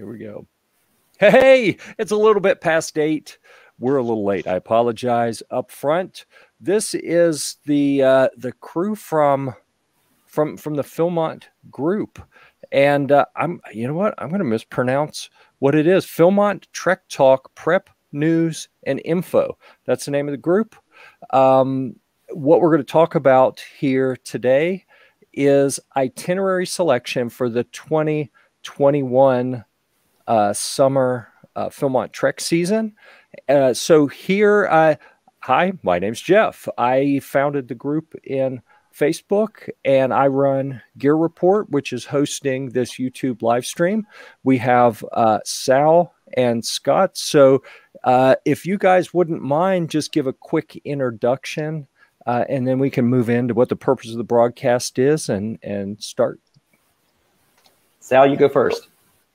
Here we go. Hey, it's a little bit past eight. We're a little late. I apologize up front. This is the uh, the crew from from from the Philmont group, and uh, I'm you know what I'm going to mispronounce what it is. Philmont Trek Talk Prep News and Info. That's the name of the group. Um, what we're going to talk about here today is itinerary selection for the 2021 uh, summer uh, Philmont Trek season. Uh, so here, uh, hi, my name's Jeff. I founded the group in Facebook and I run Gear Report, which is hosting this YouTube live stream. We have uh, Sal and Scott. So uh, if you guys wouldn't mind, just give a quick introduction uh, and then we can move into what the purpose of the broadcast is and and start. Sal, you go first.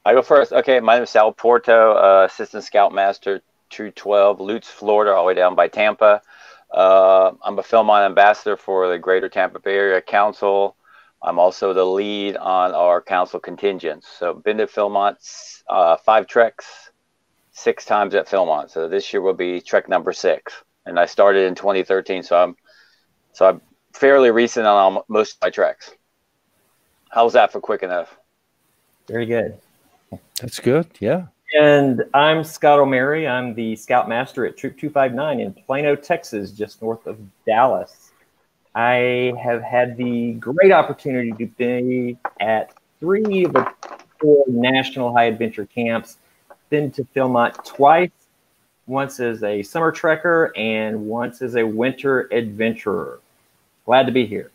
I go first. Okay, my name is Sal Porto, uh, Assistant Scoutmaster 212, Lutz, Florida, all the way down by Tampa. Uh, I'm a Philmont ambassador for the Greater Tampa Bay Area Council. I'm also the lead on our council contingents. So been to Philmont uh, five treks, six times at Philmont. So this year will be trek number six. And I started in 2013, so I'm so I'm fairly recent on most of my treks. How's that for quick enough? Very good. That's good. Yeah. And I'm Scott O'Mary. I'm the Scout Master at Troop 259 in Plano, Texas, just north of Dallas. I have had the great opportunity to be at three of the four national high adventure camps. Been to Philmont twice, once as a summer trekker and once as a winter adventurer. Glad to be here.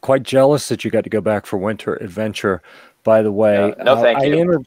Quite jealous that you got to go back for winter adventure. By the way, no, no thank uh, you. Inter-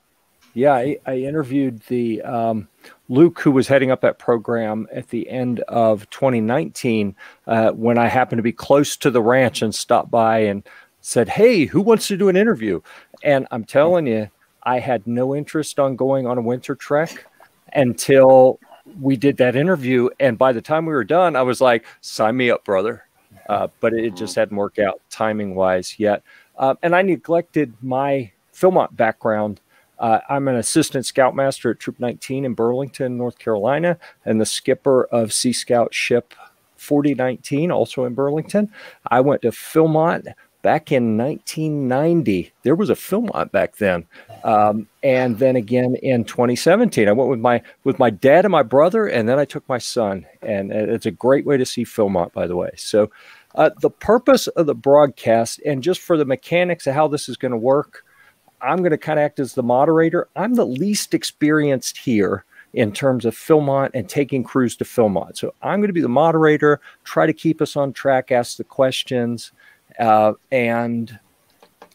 yeah, I, I, interviewed the um, Luke, who was heading up that program at the end of 2019, uh, when I happened to be close to the ranch and stopped by and said, "Hey, who wants to do an interview?" And I'm telling you, I had no interest on going on a winter trek until we did that interview. And by the time we were done, I was like, "Sign me up, brother." uh, but it just hadn't worked out timing wise yet. Uh, and I neglected my Philmont background. Uh, I'm an assistant scoutmaster at Troop 19 in Burlington, North Carolina, and the skipper of Sea Scout ship 4019, also in Burlington. I went to Philmont back in 1990. There was a Philmont back then, um, and then again in 2017, I went with my with my dad and my brother, and then I took my son. And it's a great way to see Philmont, by the way. So uh, the purpose of the broadcast, and just for the mechanics of how this is going to work, I'm going to kind of act as the moderator. I'm the least experienced here in terms of Philmont and taking crews to Philmont. So I'm going to be the moderator, try to keep us on track, ask the questions, uh, and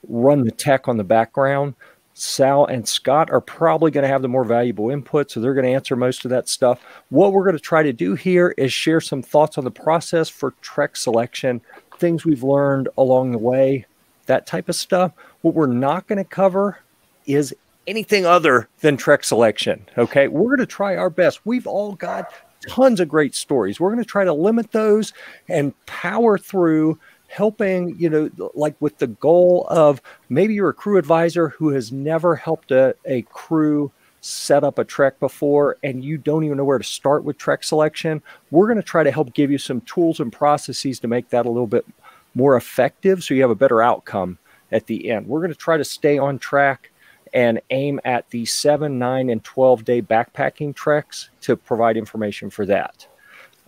run the tech on the background. Sal and Scott are probably going to have the more valuable input, so they're going to answer most of that stuff. What we're going to try to do here is share some thoughts on the process for Trek selection, things we've learned along the way, that type of stuff. What we're not going to cover is anything other than Trek selection. Okay, we're going to try our best. We've all got tons of great stories. We're going to try to limit those and power through helping, you know, like with the goal of maybe you're a crew advisor who has never helped a, a crew set up a trek before and you don't even know where to start with trek selection. We're going to try to help give you some tools and processes to make that a little bit more effective so you have a better outcome at the end. We're going to try to stay on track and aim at the seven, nine, and 12 day backpacking treks to provide information for that.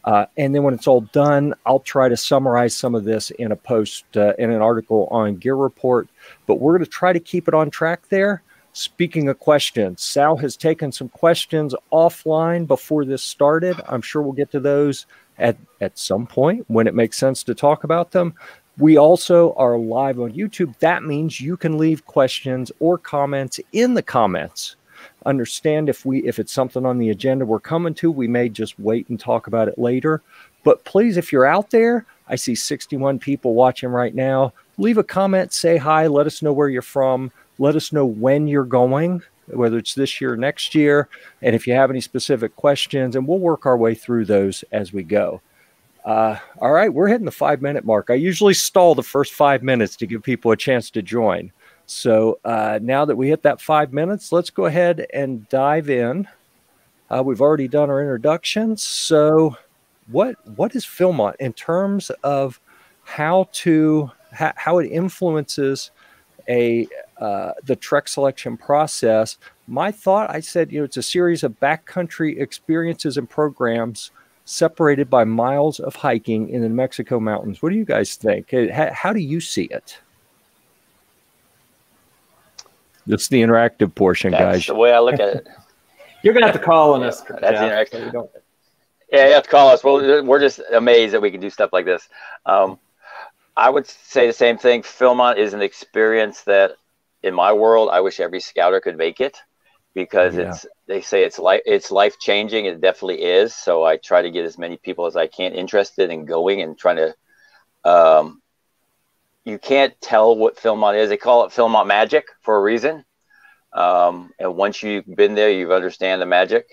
Uh, and then when it's all done, I'll try to summarize some of this in a post, uh, in an article on Gear Report. But we're going to try to keep it on track there. Speaking of questions, Sal has taken some questions offline before this started. I'm sure we'll get to those at, at some point when it makes sense to talk about them. We also are live on YouTube. That means you can leave questions or comments in the comments understand if we if it's something on the agenda we're coming to, we may just wait and talk about it later. But please, if you're out there, I see 61 people watching right now. Leave a comment, say hi, let us know where you're from, let us know when you're going, whether it's this year or next year, and if you have any specific questions, and we'll work our way through those as we go. Uh, all right, we're hitting the five minute mark. I usually stall the first five minutes to give people a chance to join. So uh, now that we hit that five minutes, let's go ahead and dive in. Uh, we've already done our introductions. So, what what is Philmont in terms of how to how, how it influences a uh, the trek selection process? My thought, I said, you know, it's a series of backcountry experiences and programs separated by miles of hiking in the New Mexico mountains. What do you guys think? How, how do you see it? This is the interactive portion, That's guys. the way I look at it. You're gonna have to call on us. That's Jeff, interactive. so Yeah, you have to call us. Well, we're just amazed that we can do stuff like this. Um, I would say the same thing. Philmont is an experience that, in my world, I wish every scouter could make it because Yeah. it's. They say it's life. It's life changing. It definitely is. So I try to get as many people as I can interested in going and trying to. Um, you can't tell what Philmont is. They call it Philmont magic for a reason. Um, and once you've been there, you understand the magic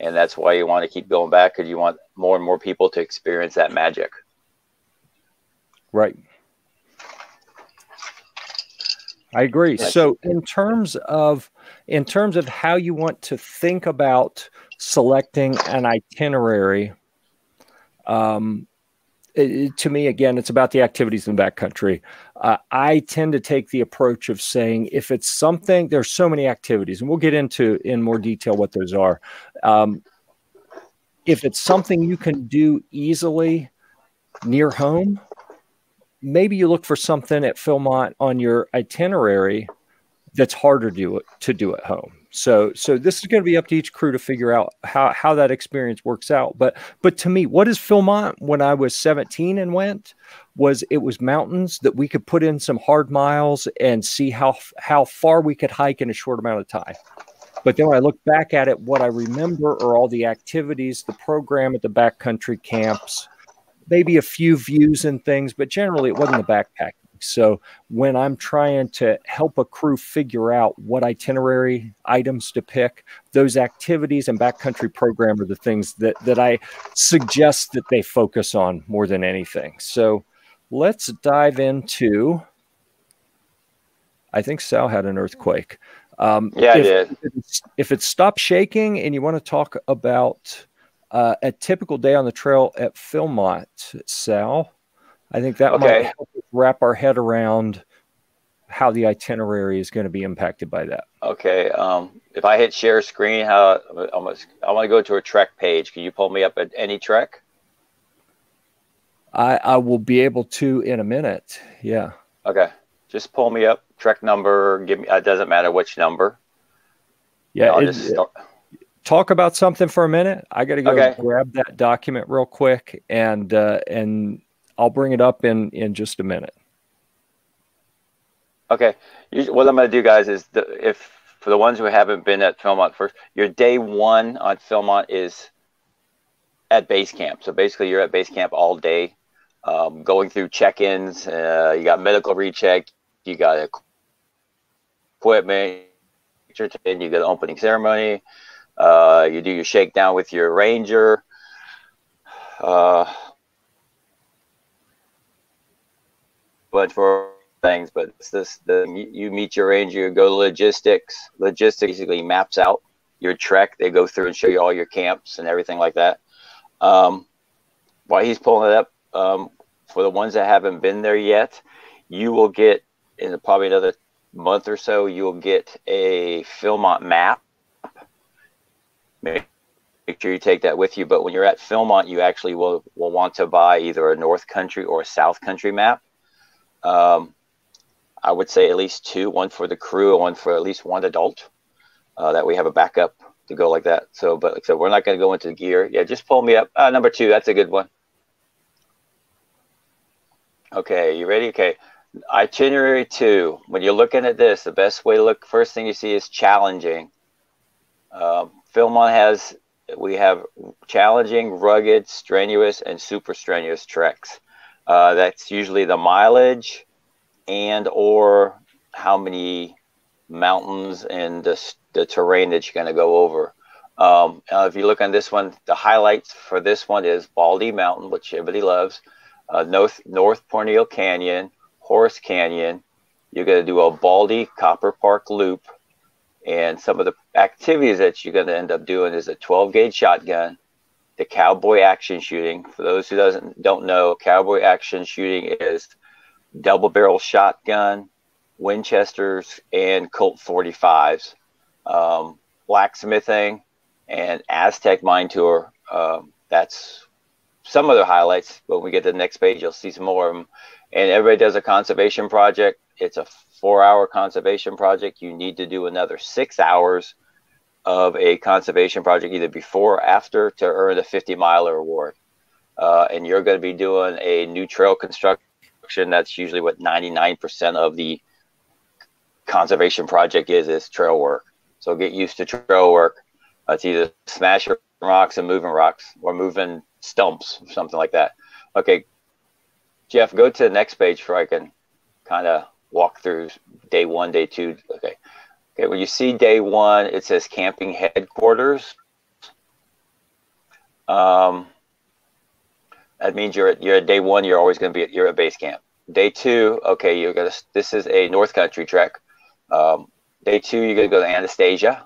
and that's why you want to keep going back because you want more and more people to experience that magic. Right. I agree. Yes. So in terms of in terms of how you want to think about selecting an itinerary, um, it- to me again, it's about the activities in the backcountry. Uh, I tend to take the approach of saying if it's something, there's so many activities, and we'll get into in more detail what those are. Um, if it's something you can do easily near home, maybe you look for something at Philmont on your itinerary that's harder to to do at home. So, so this is going to be up to each crew to figure out how, how that experience works out. But, but to me, what is Philmont when I was 17 and went was it was mountains that we could put in some hard miles and see how, how far we could hike in a short amount of time. But then when I look back at it, what I remember are all the activities, the program at the backcountry camps, maybe a few views and things, but generally it wasn't the backpacking. So when I'm trying to help a crew figure out what itinerary items to pick, those activities and backcountry program are the things that that I suggest that they focus on more than anything. So let's dive into. I think Sal had an earthquake. Um, Yeah, I if, did. If it's, if it stops shaking and you want to talk about uh, a typical day on the trail at Philmont, Sal, I think that might help us wrap our head around how the itinerary is going to be impacted by that. Okay. Um, if I hit share screen, how almost I want to go to a trek page. Can you pull me up at any trek? I, I will be able to in a minute. Yeah. Okay. Just pull me up. Trek number. Give me. It doesn't matter which number. Yeah. I'll it- just start. talk about something for a minute. I got to go Okay. grab that document real quick and uh, and I'll bring it up in in just a minute. Okay. What I'm going to do, guys, is the, if for the ones who haven't been at Philmont first, your day one on Philmont is at base camp. So basically, you're at base camp all day, um, going through check-ins. Uh, you got medical recheck. You got equipment. You got opening ceremony. Uh, you do your shakedown with your ranger. Uh, bunch for things, but it's this the you- meet your ranger, you go to logistics. Logistics basically maps out your trek. They go through and show you all your camps and everything like that. Um, while he's pulling it up, um, for the ones that haven't been there yet, you will get in probably another month or so. You'll get a Philmont map. Make, make sure you take that with you. But when you're at Philmont, you actually will will want to buy either a North Country or a South Country map. Um, I would say at least two, one for the crew one for at least one adult. Uh, that we have a backup to go like that. So, but like I said, we're not going to go into the gear. Yeah, just pull me up. Uh, number two, that's a good one. Okay, you ready? Okay, itinerary two. When you're looking at this, the best way to look, first thing you see is challenging. Um, Philmont has, we have challenging, rugged, strenuous, and super strenuous treks. Uh, that's usually the mileage and or how many mountains and the, the terrain that you're going to go over. Um, uh, if you look on this one, the highlights for this one is Baldy Mountain, which everybody loves, uh, North, North Ponil Canyon, Horace Canyon, You're going to do a Baldy Copper Park loop. And some of the activities that you're going to end up doing is a 12 gauge shotgun, the cowboy action shooting. For those who doesn't don't know, cowboy action shooting is double barrel shotgun, Winchesters, and Colt 45s. Um, blacksmithing and Aztec Mine Tour. Um, that's some of the highlights. When we get to the next page, you'll see some more of them. And everybody does a conservation project. It's a four hour conservation project. You need to do another six hours of a conservation project either before or after to earn the 50 miler award. Uh, and you're going to be doing a new trail construction. That's usually what 99% of the conservation project is, is trail work. So get used to trail work. It's either smashing rocks and moving rocks or moving stumps, something like that. Okay, Jeff, go to the next page so I can kind of walk through day one, day two. Okay. Okay, when you see day one, it says camping headquarters. Um, that means you're at, you're at day one. You're always going to be at, you're at base camp. Day two, okay, you're gonna. This is a North Country trek. Um, day two, you're gonna go to Anasazi.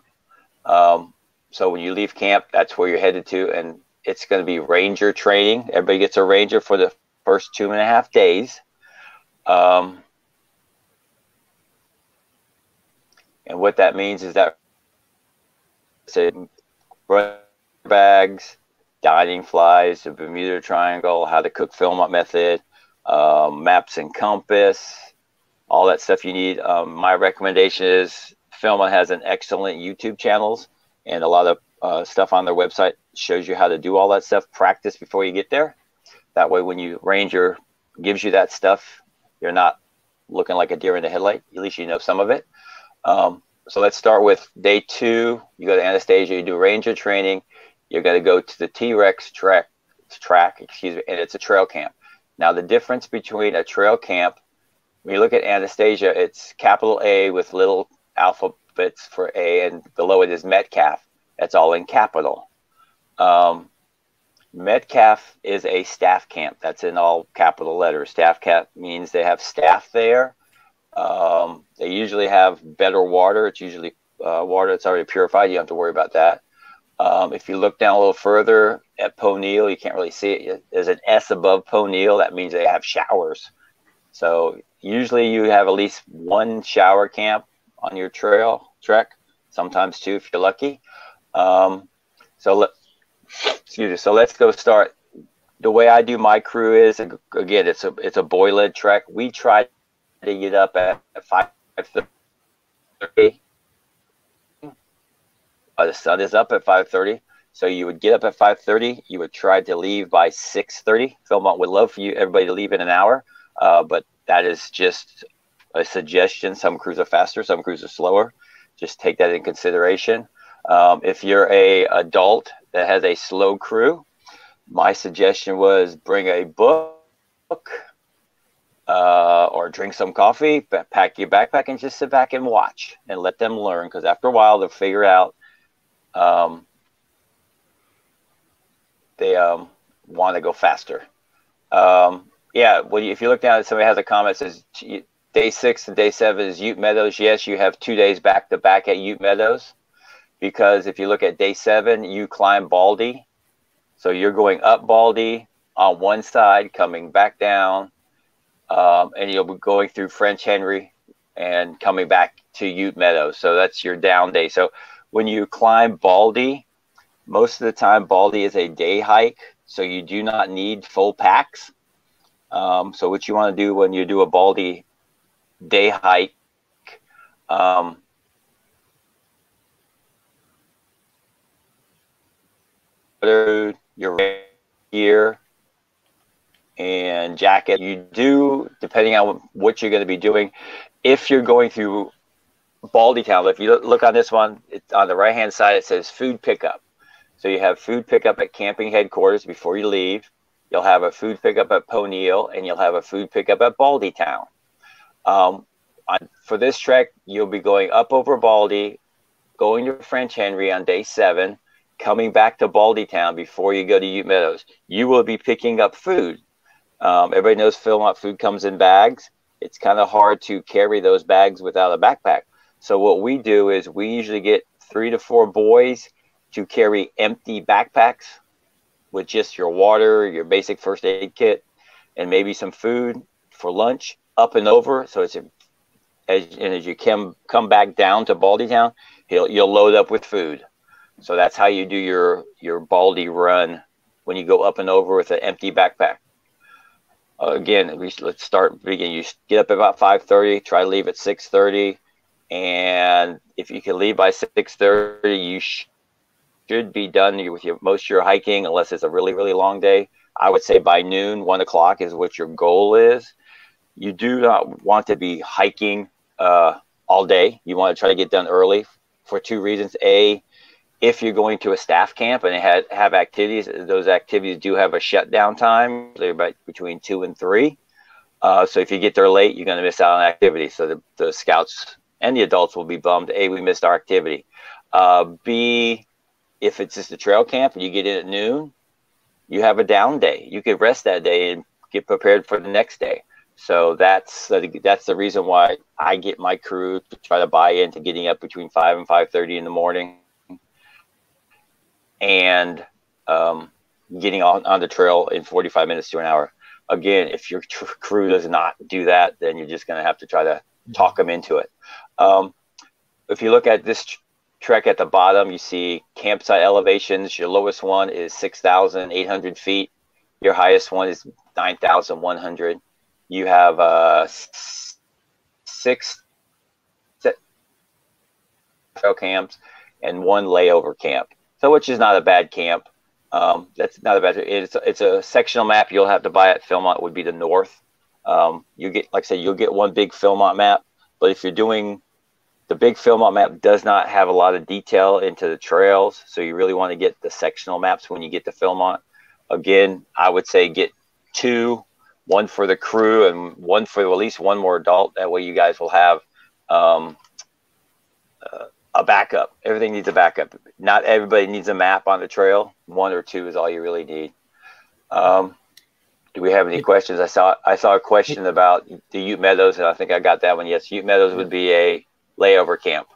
Um, so when you leave camp, that's where you're headed to, and it's going to be ranger training. Everybody gets a ranger for the first two and a half days. Um, and what that means is that say, bags, dining flies, the Bermuda Triangle, how to cook film method, um, maps and compass, all that stuff you need. Um, my recommendation is Filma has an excellent YouTube channels and a lot of uh, stuff on their website shows you how to do all that stuff. Practice before you get there. That way, when you ranger gives you that stuff, you're not looking like a deer in the headlight. At least you know some of it. Um, so let's start with day two. You go to Anasazi, you do ranger training. You're going to go to the T-Rex track, track, excuse me, and it's a trail camp. Now, the difference between a trail camp, when you look at Anasazi, it's capital A with little alphabets for A, and below it is Metcalf. That's all in capital. Um, Metcalf is a staff camp. That's in all capital letters. Staff camp means they have staff there. Um, they usually have better water. It's usually uh, water that's already purified. You don't have to worry about that. Um, if you look down a little further at Ponil, you can't really see it. There's an S above Ponil. That means they have showers. So usually you have at least one shower camp on your trail trek, sometimes two if you're lucky. Um, so let, excuse me. So let's go start. The way I do my crew is again, it's a it's a boy led trek. We try to get up at five thirty. Uh, the sun is up at five thirty. So you would get up at 5:30. You would try to leave by 6:30. Philmont would love for you everybody to leave in an hour, uh, but that is just a suggestion. Some crews are faster, some crews are slower. Just take that in consideration. Um, if you're a adult that has a slow crew, my suggestion was bring a book uh, or drink some coffee, pack your backpack, and just sit back and watch and let them learn. Because after a while, they'll figure out um, they um, want to go faster. Um, yeah, well, if you look down, somebody has a comment says day six and day seven is Ute Meadows. Yes, you have two days back to back at Ute Meadows because if you look at day seven, you climb Baldy. So you're going up Baldy on one side, coming back down, um, and you'll be going through French Henry and coming back to Ute Meadows. So that's your down day. So when you climb Baldy, most of the time Baldy is a day hike, so you do not need full packs. Um, so what you want to do when you do a Baldy day hike, um, your gear and jacket. You do, depending on what you're going to be doing, if you're going through Baldy Town, if you look on this one, it's on the right hand side, it says food pickup. So you have food pickup at camping headquarters before you leave. You'll have a food pickup at Ponil, and you'll have a food pickup at Baldy Town. Um, on, for this trek, you'll be going up over Baldy, going to French Henry on day seven, coming back to Baldy Town before you go to Ute Meadows, you will be picking up food. Um, everybody knows Philmont food comes in bags. it's kind of hard to carry those bags without a backpack. So what we do is we usually get three to four boys to carry empty backpacks with just your water, your basic first aid kit, and maybe some food for lunch up and over. So it's a, as and as you come come back down to Baldy Town, he'll you'll load up with food. So that's how you do your your Baldy run when you go up and over with an empty backpack. Again, we, let's start begin. You get up about five thirty. Try to leave at six thirty, and if you can leave by six thirty, you sh- should be done with your most of your hiking, unless it's a really really long day. I would say by noon, one o'clock is what your goal is. You do not want to be hiking uh, all day. You want to try to get done early for two reasons. A, if you're going to a staff camp and have, have activities, those activities do have a shutdown time. They're about between two and three. Uh, so if you get there late, you're going to miss out on activity. So the, the scouts and the adults will be bummed. A, we missed our activity. Uh, B, if it's just a trail camp and you get in at noon, you have a down day. You could rest that day and get prepared for the next day. So that's that's the reason why I get my crew to try to buy into getting up between five and five thirty in the morning, and um, getting on, on the trail in forty five minutes to an hour. Again, if your crew does not do that, then you're just going to have to try to talk them into it. Um, if you look at this trek at the bottom, you see campsite elevations. Your lowest one is 6,800 feet. Your highest one is 9,100. You have uh, six trail camps and one layover camp. So, which is not a bad camp. Um, that's not a bad. It's it's a sectional map. You'll have to buy at Philmont. Would be the north. Um, you get, like I said, you'll get one big Philmont map. But if you're doing the big Philmont map does not have a lot of detail into the trails, so you really want to get the sectional maps when you get to Philmont. Again, I would say get two, one for the crew and one for at least one more adult. That way, you guys will have um, uh, a backup. Everything needs a backup. Not everybody needs a map on the trail. One or two is all you really need. Um, do we have any questions? I saw I saw a question about the Ute Meadows, and I think I got that one. Yes, Ute Meadows would be a layover camp.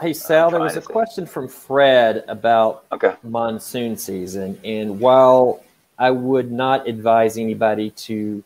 Hey Sal, there was a question from Fred about okay. monsoon season, and while I would not advise anybody to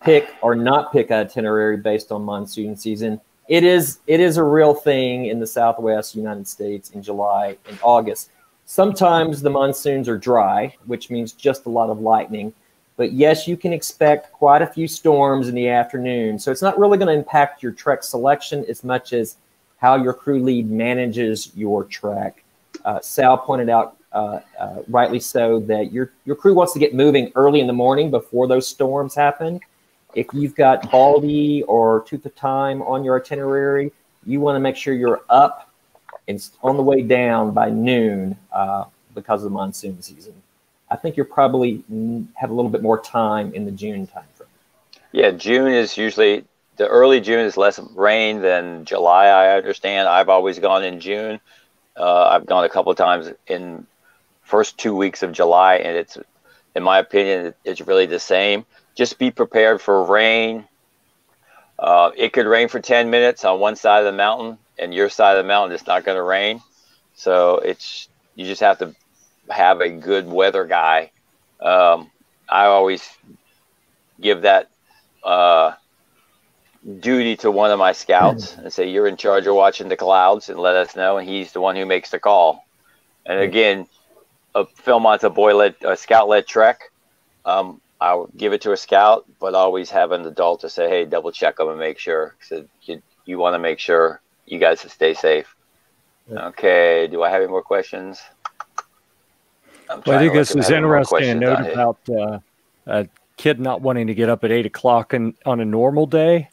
pick or not pick an itinerary based on monsoon season, it is it is a real thing in the Southwest United States in July and August. Sometimes the monsoons are dry, which means just a lot of lightning. But yes, you can expect quite a few storms in the afternoon. So it's not really going to impact your trek selection as much as how your crew lead manages your trek. Uh, Sal pointed out, uh, uh, rightly so, that your, your crew wants to get moving early in the morning before those storms happen. If you've got Baldy or Tooth of Time on your itinerary, you want to make sure you're up and on the way down by noon uh, because of the monsoon season. I think you're probably have a little bit more time in the June timeframe. Yeah, June is usually the early June is less rain than July. I understand. I've always gone in June. Uh, I've gone a couple of times in first two weeks of July, and it's, in my opinion, it's really the same. Just be prepared for rain. Uh, it could rain for 10 minutes on one side of the mountain, and your side of the mountain it's not going to rain. So it's you just have to have a good weather guy. Um, I always give that uh, duty to one of my scouts mm. and say, "You're in charge of watching the clouds and let us know." And he's the one who makes the call. And mm. again, a Philmont's a boy led, a scout led trek. Um, I'll give it to a scout, but always have an adult to say, "Hey, double check them and make sure." So you, you want to make sure you guys stay safe. Okay. Do I have any more questions? Well, I think this is interesting. A note about uh, a kid not wanting to get up at eight o'clock on on a normal day.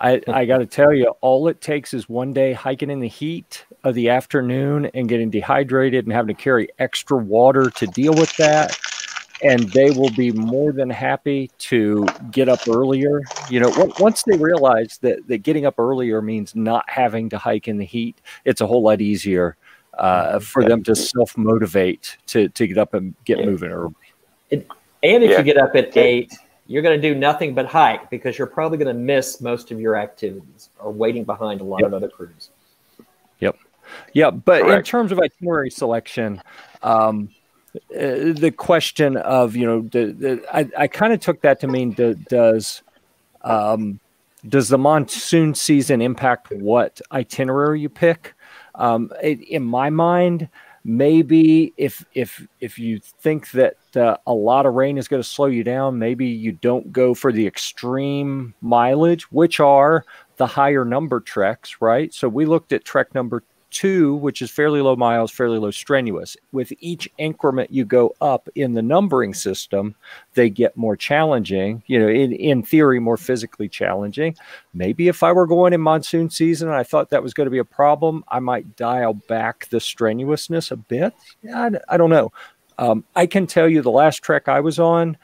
I, I got to tell you, all it takes is one day hiking in the heat of the afternoon and getting dehydrated and having to carry extra water to deal with that. And they will be more than happy to get up earlier. You know, once they realize that, that getting up earlier means not having to hike in the heat, it's a whole lot easier uh, for them to self motivate to to get up and get yeah. moving early. It, and if yeah. you get up at eight you're going to do nothing but hike because you're probably going to miss most of your activities or waiting behind a lot yep. of other crews. Yep. Yeah. But Correct. in terms of itinerary selection, um, uh, the question of, you know, the, the, I, I kind of took that to mean does, um, does the monsoon season impact what itinerary you pick? Um, it, in my mind, maybe if if if you think that uh, a lot of rain is going to slow you down maybe you don't go for the extreme mileage which are the higher number treks right so we looked at trek number two, which is fairly low miles, fairly low strenuous. With each increment you go up in the numbering system, they get more challenging, you know, in, in theory, more physically challenging. Maybe if I were going in monsoon season and I thought that was going to be a problem, I might dial back the strenuousness a bit. I, I don't know. Um, I can tell you the last trek I was on,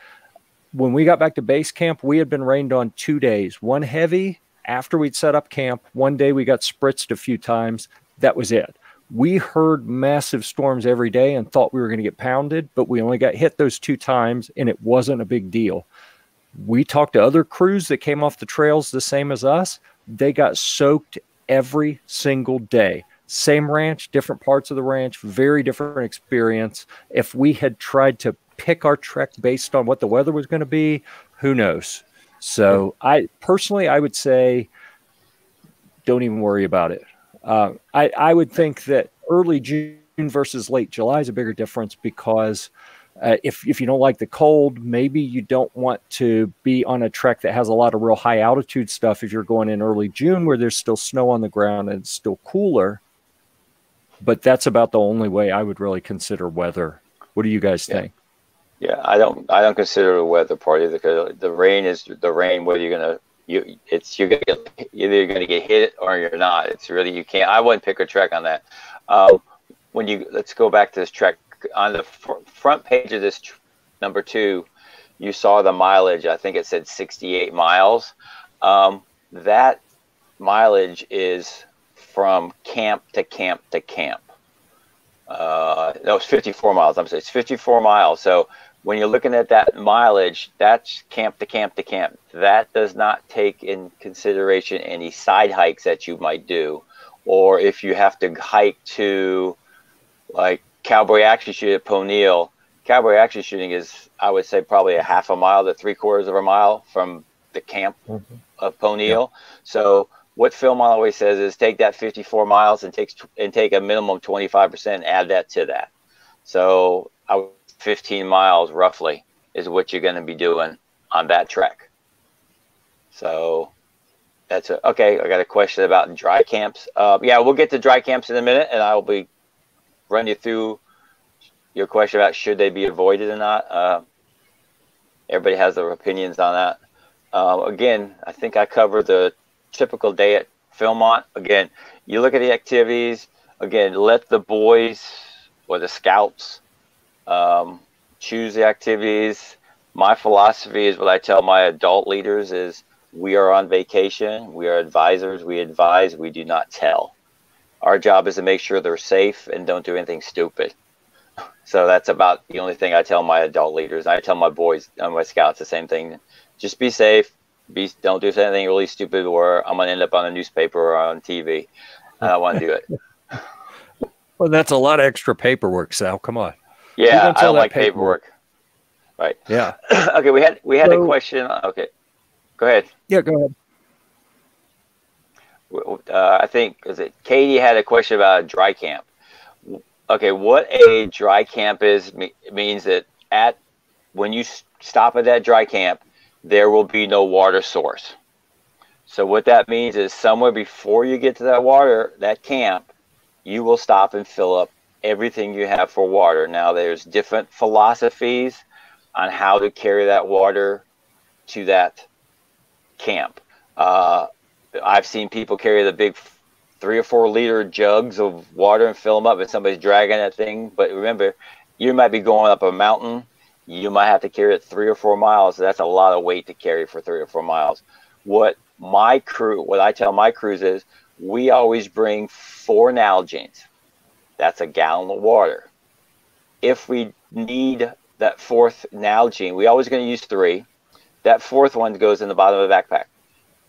when we got back to base camp, we had been rained on two days, one heavy after we'd set up camp. One day we got spritzed a few times that was it. We heard massive storms every day and thought we were going to get pounded, but we only got hit those two times and it wasn't a big deal. We talked to other crews that came off the trails the same as us. They got soaked every single day. Same ranch, different parts of the ranch, very different experience. If we had tried to pick our trek based on what the weather was going to be, who knows? So I personally, I would say, don't even worry about it. Uh, I, I would think that early June versus late July is a bigger difference because uh, if, if you don't like the cold, maybe you don't want to be on a trek that has a lot of real high altitude stuff if you're going in early June where there's still snow on the ground and it's still cooler. But that's about the only way I would really consider weather. What do you guys yeah. think? Yeah, I don't. I don't consider a weather part either because the rain is the rain. Whether you're gonna you it's you're gonna get either you're gonna get hit or you're not. It's really you can't. I wouldn't pick a trek on that. Um, when you let's go back to this trek on the fr- front page of this number two, you saw the mileage. I think it said 68 miles. Um, that mileage is from camp to camp to camp. Uh, no, it's 54 miles. I'm sorry, it's 54 miles. So when you're looking at that mileage, that's camp to camp to camp. That does not take in consideration any side hikes that you might do, or if you have to hike to like cowboy action shoot at Ponil. Cowboy action shooting is, I would say, probably a half a mile to three quarters of a mile from the camp mm-hmm. of Ponil. Yeah. So what Phil always says is take that 54 miles and take and take a minimum 25% add that to that. So I 15 miles roughly is what you're going to be doing on that trek. So that's a, okay. I got a question about dry camps. Uh, yeah, we'll get to dry camps in a minute, and I will be run you through your question about should they be avoided or not. Uh, everybody has their opinions on that. Uh, again, I think I covered the typical day at Philmont. Again, you look at the activities. Again, let the boys or the scouts um, choose the activities. My philosophy is what I tell my adult leaders is we are on vacation. We are advisors. We advise. We do not tell. Our job is to make sure they're safe and don't do anything stupid. So that's about the only thing I tell my adult leaders. I tell my boys and my scouts the same thing. Just be safe. Be don't do anything really stupid or I'm gonna end up on a newspaper or on TV. I want to do it. well, that's a lot of extra paperwork, Sal. Come on. Yeah, I don't like paperwork. paperwork. Right. Yeah. okay, we had we had so, a question. Okay, go ahead. Yeah, go ahead. Uh, I think is it Katie had a question about a dry camp. Okay, what a dry camp is means that at when you stop at that dry camp, there will be no water source. So what that means is somewhere before you get to that water, that camp, you will stop and fill up everything you have for water. Now, there's different philosophies on how to carry that water to that camp. Uh, I've seen people carry the big three or four liter jugs of water and fill them up, and somebody's dragging that thing. But remember, you might be going up a mountain. You might have to carry it three or four miles. That's a lot of weight to carry for three or four miles. What my crew, what I tell my crews is, we always bring four Nalgene's that's a gallon of water. If we need that fourth Nalgene, we always going to use three. That fourth one goes in the bottom of the backpack.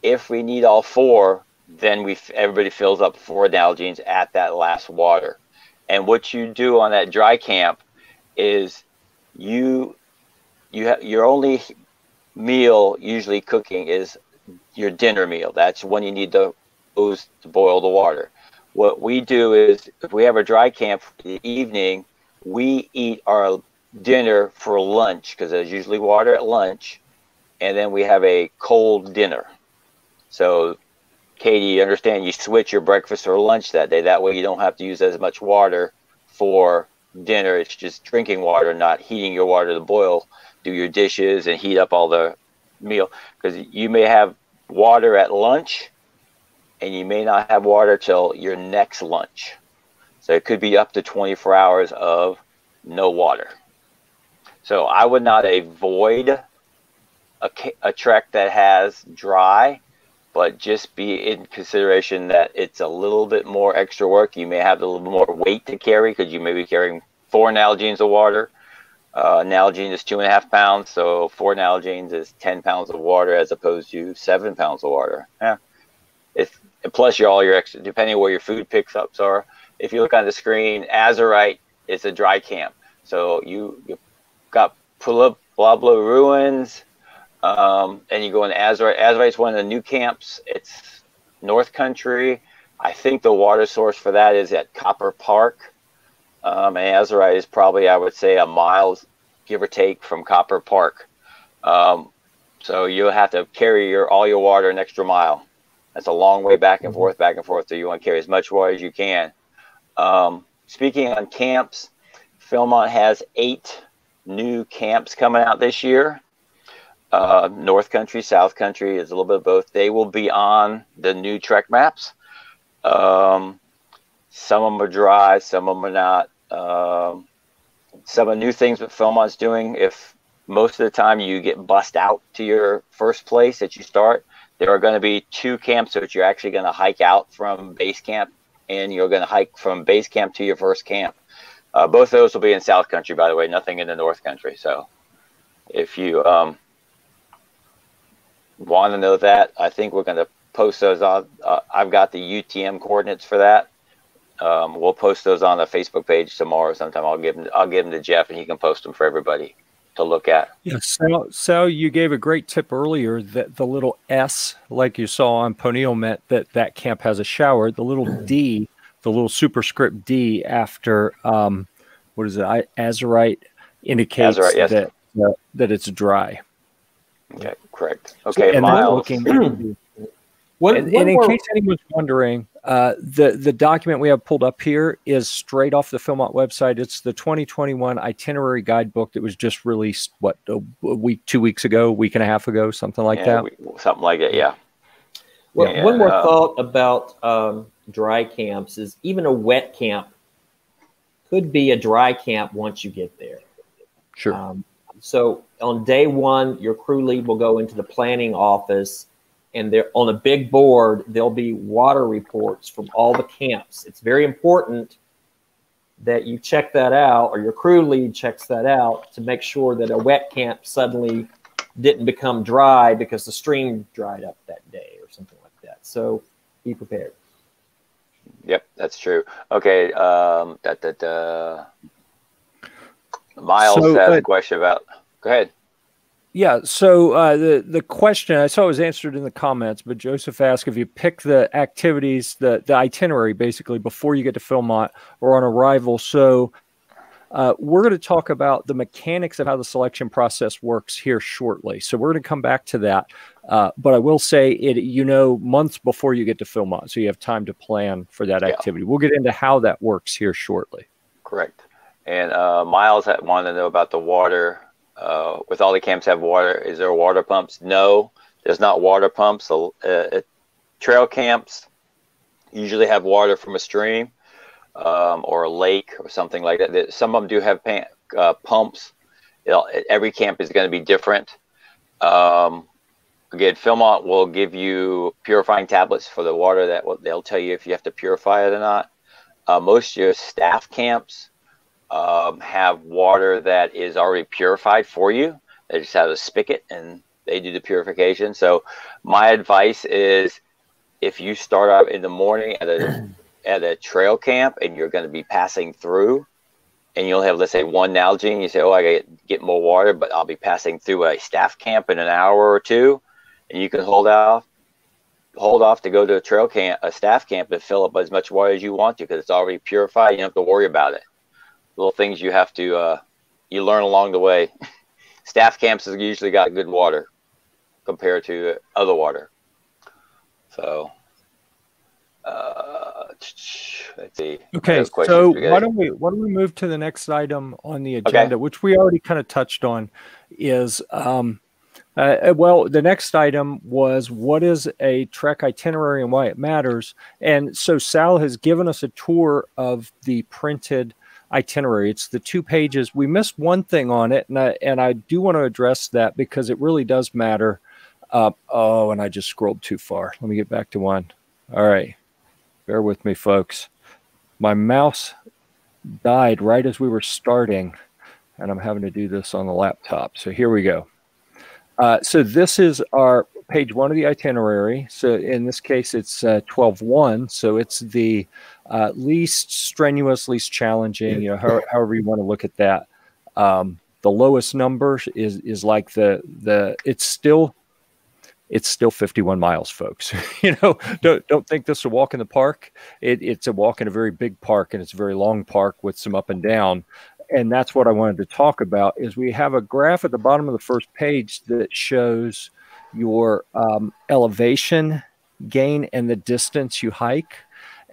If we need all four, then we everybody fills up four Nalgene's at that last water. And what you do on that dry camp is you you have your only meal usually cooking is your dinner meal. That's when you need booze to boil the water. What we do is if we have a dry camp for the evening, we eat our dinner for lunch because there's usually water at lunch, and then we have a cold dinner. So, Katie, you understand you switch your breakfast or lunch that day. That way you don't have to use as much water for dinner. It's just drinking water, not heating your water to boil. Do your dishes and heat up all the meal because you may have water at lunch and you may not have water till your next lunch. So it could be up to 24 hours of no water. So I would not avoid a, a trek that has dry, but just be in consideration that it's a little bit more extra work. You may have a little more weight to carry because you may be carrying four Nalgene's of water. Uh, Nalgene is two and a half pounds, so four Nalgene's is 10 pounds of water as opposed to seven pounds of water. Yeah. It's, plus your all your extra, depending on where your food picks ups are. If you look on the screen, Azurite is a dry camp. So you, you got Pueblo ruins, um, and you go in Azurite. Azurite is one of the new camps. It's North Country. I think the water source for that is at Copper Park. Um, and Azurite is probably, I would say, a mile, give or take, from Copper Park. Um, so you'll have to carry your all your water an extra mile. That's a long way back and mm-hmm. forth, back and forth. So you want to carry as much water as you can. Um, speaking on camps, Philmont has eight new camps coming out this year. Uh, North Country, South Country is a little bit of both. They will be on the new trek maps. Um, some of them are dry, some of them are not. Um, some of the new things that Philmont's doing, if most of the time you get bussed out to your first place that you start, there are going to be two camps that you're actually going to hike out from base camp and you're going to hike from base camp to your first camp. Uh, both those will be in South Country, by the way, nothing in the North Country. So if you um, want to know that, I think we're going to post those on. Uh, I've got the UTM coordinates for that. Um, we'll post those on the Facebook page tomorrow. Sometime I'll give them. I'll give them to Jeff, and he can post them for everybody to look at. Yeah, so, so you gave a great tip earlier that the little S, like you saw on Ponil, meant that that camp has a shower. The little D the little superscript D after um, what is it? I, Azurite indicates Azurite, yes. that uh, that it's dry. Okay, correct. Okay, and Miles. Looking, what, and, and in case anyone's wondering, uh, the the document we have pulled up here is straight off the Philmont website. It's the 2021 itinerary guidebook that was just released what a, week, two weeks ago, week and a half ago, something like yeah, that. We, something like it, yeah. Well, and, one more uh, thought about um, dry camps is even a wet camp could be a dry camp once you get there. Sure. Um, so on day one, your crew lead will go into the planning office, and there on a big board there'll be water reports from all the camps. It's very important that you check that out, or your crew lead checks that out to make sure that a wet camp suddenly didn't become dry because the stream dried up that day or something like that. So be prepared. Yep, that's true. Okay, um, da, da, da. Miles so, has uh, a question about. Go ahead. Yeah. So uh, the the question I saw was answered in the comments, but Joseph asked if you pick the activities, the the itinerary, basically before you get to Philmont or on arrival. So uh, we're going to talk about the mechanics of how the selection process works here shortly. So we're going to come back to that. Uh, but I will say it, you know, months before you get to Philmont, so you have time to plan for that activity. Yeah. We'll get into how that works here shortly. Correct. And uh, Miles had wanted to know about the water. Uh, with all the camps have water, is there water pumps? No, there's not water pumps. Uh, trail camps usually have water from a stream um, or a lake or something like that. Some of them do have uh, pumps. It'll, every camp is going to be different. Um, again, Philmont will give you purifying tablets for the water that will, they'll tell you if you have to purify it or not. Uh, most of your staff camps um, have water that is already purified for you. They just have a spigot and they do the purification. So my advice is if you start out in the morning at a at a trail camp and you're going to be passing through and you'll have let's say one Nalgene, you say, Oh, I get get more water, but I'll be passing through a staff camp in an hour or two and you can hold off hold off to go to a trail camp a staff camp and fill up as much water as you want to because it's already purified. You don't have to worry about it. Little things you have to uh, you learn along the way. staff camps has usually got good water compared to other water. So, uh, let's see. Okay, so why don't we why don't we move to the next item on the agenda, okay. which we already kind of touched on, is um, uh, well, the next item was what is a trek itinerary and why it matters. And so Sal has given us a tour of the printed itinerary. It's the two pages. We missed one thing on it, and I, and I do want to address that because it really does matter. Uh, oh, and I just scrolled too far. Let me get back to one. All right. Bear with me, folks. My mouse died right as we were starting, and I'm having to do this on the laptop. So here we go. Uh, so this is our page one of the itinerary. So in this case, it's uh, 12.1. So it's the uh, least strenuous, least challenging, you know, however, however you want to look at that. Um, the lowest number is is like the the it's still it's still 51 miles, folks. you know, don't don't think this is a walk in the park. It, it's a walk in a very big park, and it's a very long park with some up and down. And that's what I wanted to talk about. Is we have a graph at the bottom of the first page that shows your um, elevation gain and the distance you hike.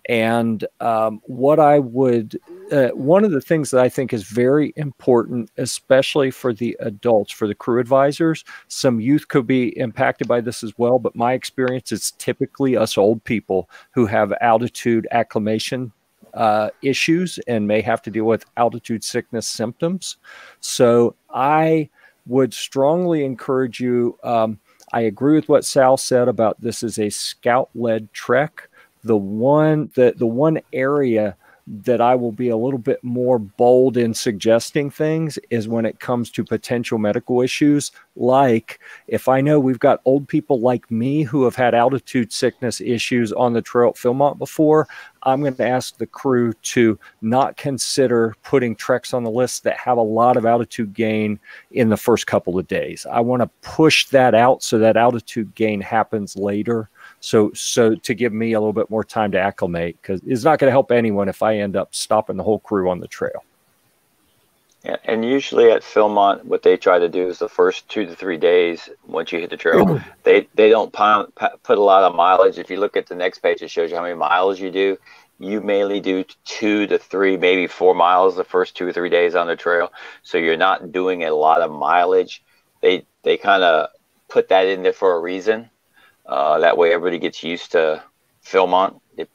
And um, what I would, uh, one of the things that I think is very important, especially for the adults, for the crew advisors, some youth could be impacted by this as well. But my experience is typically us old people who have altitude acclimation uh, issues and may have to deal with altitude sickness symptoms. So I would strongly encourage you. Um, I agree with what Sal said about this is a scout led trek the one the the one area that I will be a little bit more bold in suggesting things is when it comes to potential medical issues. Like if I know we've got old people like me who have had altitude sickness issues on the trail at Philmont before, I'm going to ask the crew to not consider putting treks on the list that have a lot of altitude gain in the first couple of days. I want to push that out so that altitude gain happens later so, so to give me a little bit more time to acclimate, because it's not going to help anyone if I end up stopping the whole crew on the trail. Yeah, and usually at Philmont, what they try to do is the first two to three days, once you hit the trail, they they don't put a lot of mileage. If you look at the next page, it shows you how many miles you do. You mainly do two to three, maybe four miles the first two or three days on the trail, so you're not doing a lot of mileage. They they kind of put that in there for a reason uh, that way, everybody gets used to Philmont. It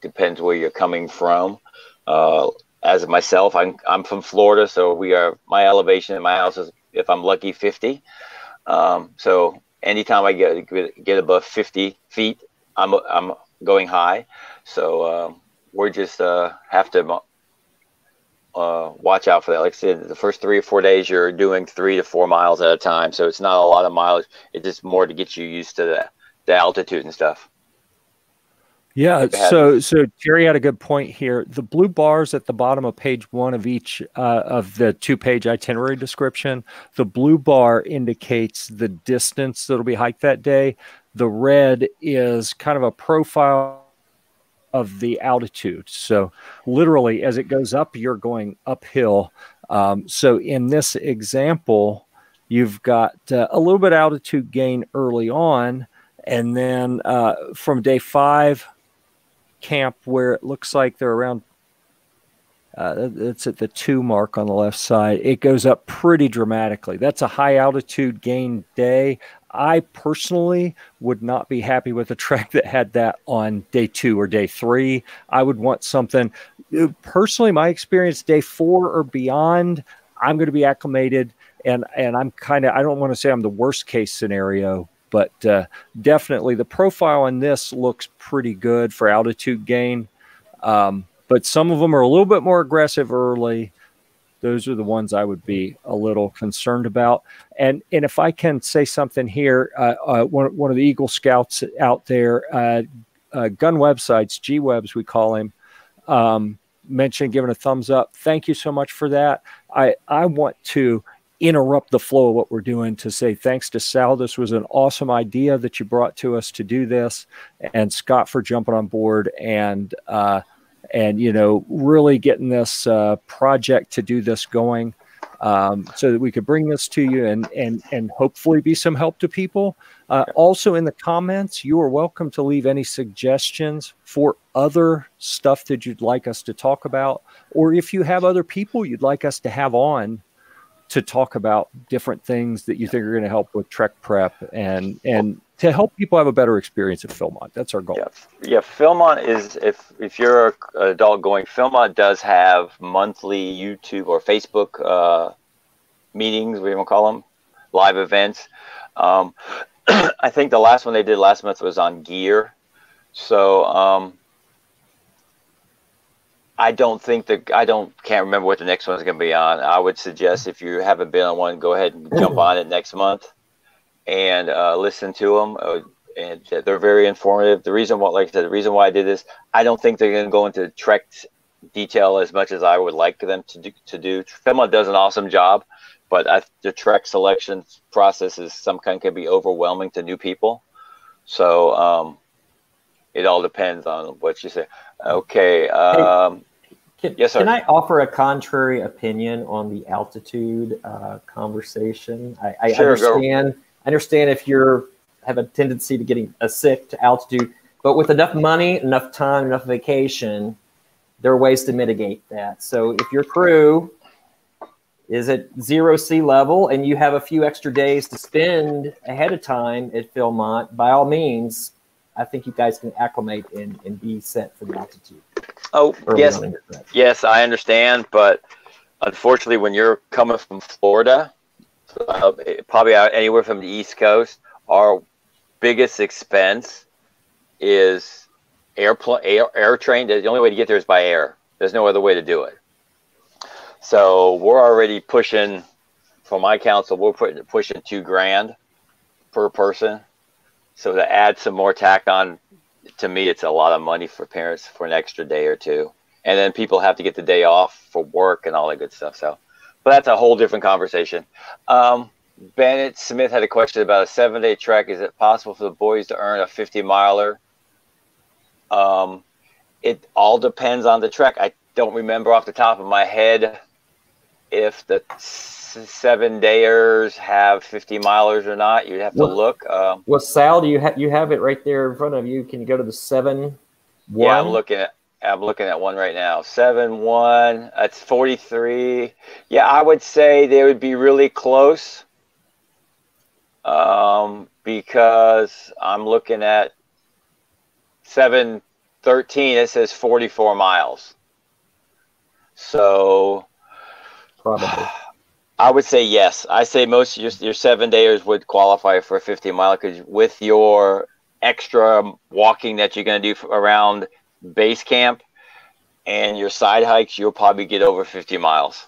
depends where you're coming from. Uh, as myself, I'm I'm from Florida, so we are my elevation in my house is, if I'm lucky, 50. Um, so anytime I get get above 50 feet, I'm I'm going high. So uh, we're just uh, have to uh, watch out for that. Like I said, the first three or four days you're doing three to four miles at a time, so it's not a lot of miles. It's just more to get you used to that the altitude and stuff. Yeah, so so Jerry had a good point here. The blue bars at the bottom of page one of each uh, of the two-page itinerary description, the blue bar indicates the distance that'll be hiked that day. The red is kind of a profile of the altitude. So literally, as it goes up, you're going uphill. Um, so in this example, you've got uh, a little bit altitude gain early on and then uh, from day five camp where it looks like they're around uh, it's at the two mark on the left side it goes up pretty dramatically. That's a high altitude gain day. I personally would not be happy with a trek that had that on day two or day three. I would want something uh, personally my experience day four or beyond i'm going to be acclimated and and i'm kind of i don't want to say i'm the worst case scenario but uh, definitely the profile on this looks pretty good for altitude gain. Um, but some of them are a little bit more aggressive early. those are the ones I would be a little concerned about. And and if I can say something here, uh, uh, one one of the Eagle Scouts out there, uh, uh gun websites, G Webs we call him, um, mentioned giving a thumbs up. Thank you so much for that. I I want to interrupt the flow of what we're doing to say thanks to Sal. This was an awesome idea that you brought to us to do this, and Scott for jumping on board and uh, and you know really getting this uh, project to do this going um, so that we could bring this to you and and and hopefully be some help to people. Uh, also, in the comments, you are welcome to leave any suggestions for other stuff that you'd like us to talk about, or if you have other people you'd like us to have on to talk about different things that you think are going to help with trek prep and and to help people have a better experience at Philmont. That's our goal. Yeah, yeah. Philmont is if if you're an adult going, Philmont does have monthly YouTube or Facebook uh, meetings. We to call them live events. Um, I think the last one they did last month was on gear. So um, I don't think that I don't can't remember what the next one is going to be on. I would suggest if you haven't been on one, go ahead and jump on it next month and uh, listen to them. Uh, and they're very informative. The reason why, like I said, the reason why I did this, I don't think they're going to go into Trek detail as much as I would like them to do. To do. Philmont does an awesome job, but I, the Trek selection process is some kind can be overwhelming to new people. So um, it all depends on what you say. Okay. Um, can, yes, sir. Can I offer a contrary opinion on the altitude uh, conversation? I, I sure, understand. Go. I understand if you're have a tendency to getting a sick to altitude, but with enough money, enough time, enough vacation, there are ways to mitigate that. So if your crew is at zero sea level and you have a few extra days to spend ahead of time at Philmont, by all means, I think you guys can acclimate and, and be set for the altitude. Oh, yes. Yes, I understand. But unfortunately, when you're coming from Florida, uh, probably anywhere from the East Coast, our biggest expense is airplane, air, air train. The only way to get there is by air. There's no other way to do it. So we're already pushing, for my council, we're putting pushing two grand per person so to add some more tack on, to me, it's a lot of money for parents for an extra day or two. And then people have to get the day off for work and all that good stuff. So, but that's a whole different conversation. Um, Bennett Smith had a question about a seven day trek. Is it possible for the boys to earn a 50 miler? Um, it all depends on the trek. I don't remember off the top of my head if the seven dayers have 50 milers or not. You'd have to well, look. Um, well, Sal, do you have you have it right there in front of you? Can you go to the seven? One? Yeah, I'm looking at I'm looking at one right now. Seven one. That's 43. Yeah, I would say they would be really close. Um, because I'm looking at seven thirteen. It says 44 miles. So probably. I would say yes. I say most your, your seven dayers would qualify for a 50 mile because with your extra walking that you're going to do around base camp and your side hikes, you'll probably get over 50 miles.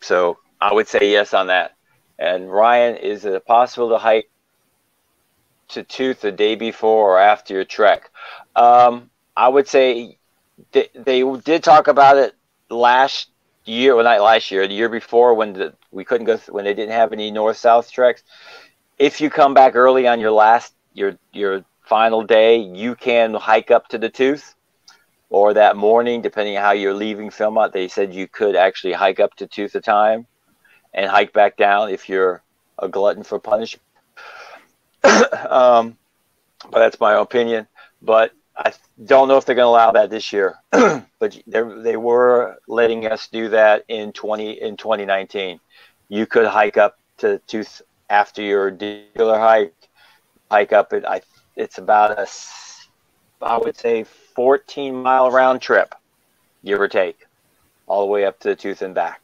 So I would say yes on that. And Ryan, is it possible to hike to Tooth the day before or after your trek? Um, I would say they, they did talk about it last year, well, not last year, the year before when the, we couldn't go, th- when they didn't have any north south treks. If you come back early on your last, your, your final day, you can hike up to the tooth or that morning, depending on how you're leaving Philmont. They said you could actually hike up to Tooth of Time and hike back down if you're a glutton for punishment. um, but that's my opinion. But I don't know if they're going to allow that this year, but they were letting us do that in 20 in 2019. You could hike up to Tooth after your dealer hike, hike up it. I it's about a I would say 14 mile round trip, give or take, all the way up to the Tooth and back.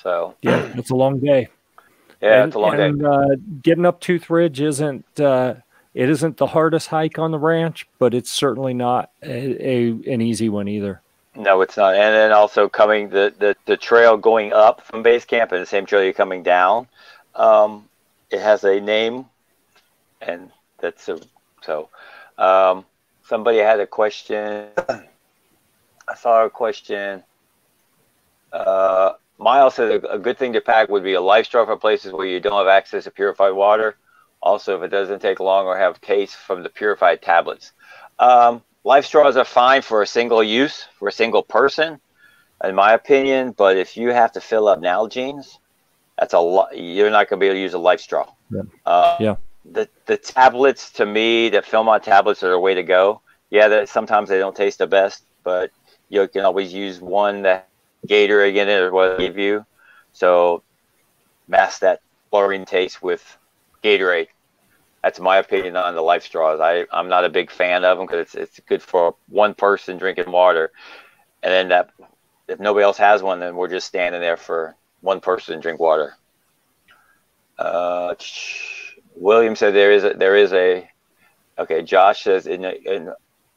So yeah, it's a long day. Yeah, and, it's a long and, day. Uh, getting up Tooth Ridge isn't. Uh, it isn't the hardest hike on the ranch, but it's certainly not a, a an easy one either. No, it's not. And then also coming the, the, the trail going up from base camp and the same trail you're coming down. Um, it has a name, and that's a, so. Um, somebody had a question. I saw a question. Uh, Miles said a, a, good thing to pack would be a LifeStraw for places where you don't have access to purified water. Also, if it doesn't take long or have taste from the purified tablets. Um, LifeStraws are fine for a single use, for a single person, in my opinion. But if you have to fill up Nalgene's, that's a lot. You're not going to be able to use a LifeStraw. Yeah. Uh, yeah. The the tablets to me, the Philmont tablets are the way to go. Yeah, that sometimes they don't taste the best, but you can always use one that Gatorade in it or what they give you. So mask that chlorine taste with Gatorade. That's my opinion on the LifeStraws. I, I'm not a big fan of them because it's, it's good for one person drinking water. And then that if nobody else has one, then we're just standing there for one person drink water. Uh, William said there is a, there is a okay. Josh says in, in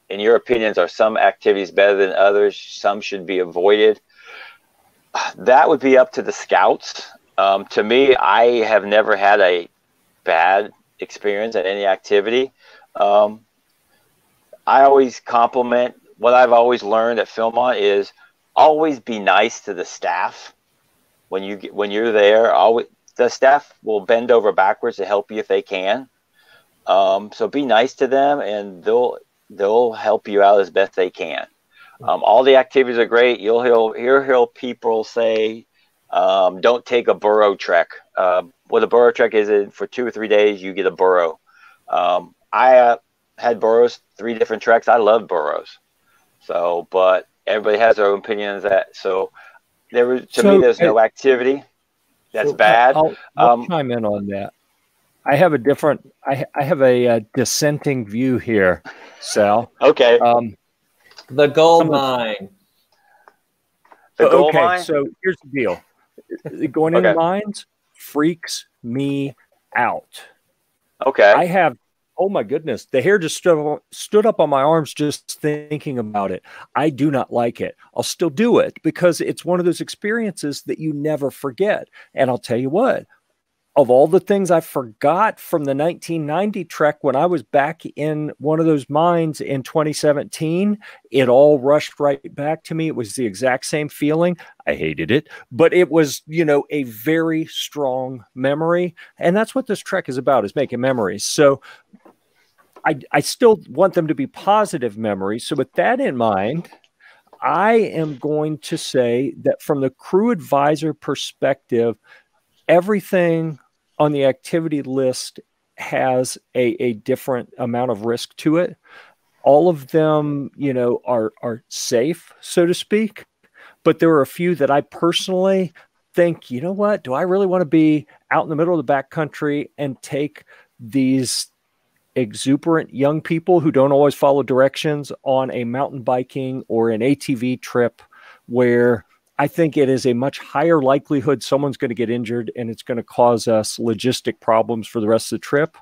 in your opinions are some activities better than others? Some should be avoided. That would be up to the scouts. Um, to me, I have never had a bad experience at any activity. Um, I always compliment what I've always learned at Philmont is always be nice to the staff when you get, when you're there. Always the staff will bend over backwards to help you if they can. Um, so be nice to them, and they'll they'll help you out as best they can. Um, all the activities are great. You'll hear, hear, people say, um, "Don't take a burro trek." Uh, what a burro trek is, for two or three days, you get a burro. Um, I uh, had burros, three different treks. I love burros. So, but everybody has their own opinions. That so there was to so, me, there's no activity that's so bad. I'll, I'll um, chime in on that. I have a different. I I have a, a dissenting view here, Sal. Okay. Um, the gold mine. The gold okay, mine? so here's the deal. Going okay. into mines freaks me out. Okay. I have oh my goodness, the hair just stood, stood up on my arms just thinking about it. I do not like it. I'll still do it because it's one of those experiences that you never forget. And I'll tell you what, of all the things I forgot from the 1990 trek when I was back in one of those mines in 2017, it all rushed right back to me. It was the exact same feeling. I hated it, but it was, you know, a very strong memory. And that's what this trek is about is making memories. So I, I still want them to be positive memories. So with that in mind, I am going to say that from the crew advisor perspective, everything on the activity list has a, a different amount of risk to it. All of them, you know, are are safe, so to speak. But there are a few that I personally think, you know what, do I really want to be out in the middle of the backcountry and take these exuberant young people who don't always follow directions on a mountain biking or an ATV trip where I think it is a much higher likelihood someone's going to get injured and it's going to cause us logistic problems for the rest of the trip.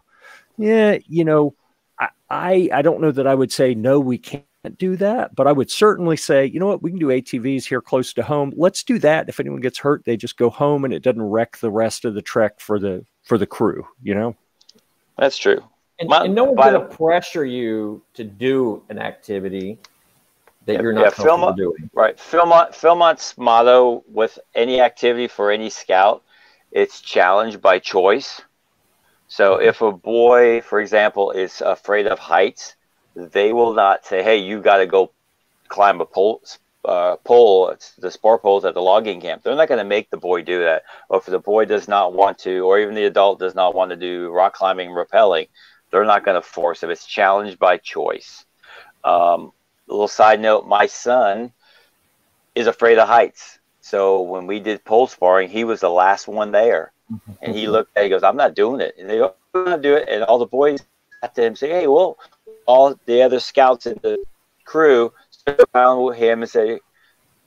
Yeah, you know, I, I, I don't know that I would say no, we can't do that, but I would certainly say, you know what, we can do ATVs here close to home. Let's do that. If anyone gets hurt, they just go home and it doesn't wreck the rest of the trek for the for the crew. You know, that's true. And, My, and no one's going to pressure you to do an activity that yeah, you're not yeah, Philmont, doing. Right. Philmont, Philmont's motto with any activity for any scout, it's challenge by choice. So if a boy, for example, is afraid of heights, they will not say, "Hey, you got to go climb a pole." Uh, pole, it's the spar poles at the logging camp. They're not going to make the boy do that. Or if the boy does not want to, or even the adult does not want to do rock climbing, rappelling, they're not going to force it. It's challenged by choice. Um, little side note my son is afraid of heights. So when we did pole sparring, he was the last one there. And he looked at he goes, I'm not doing it. And they go, I'm not do it. And all the boys at him say, Hey, well, all the other scouts in the crew stood around with him and say,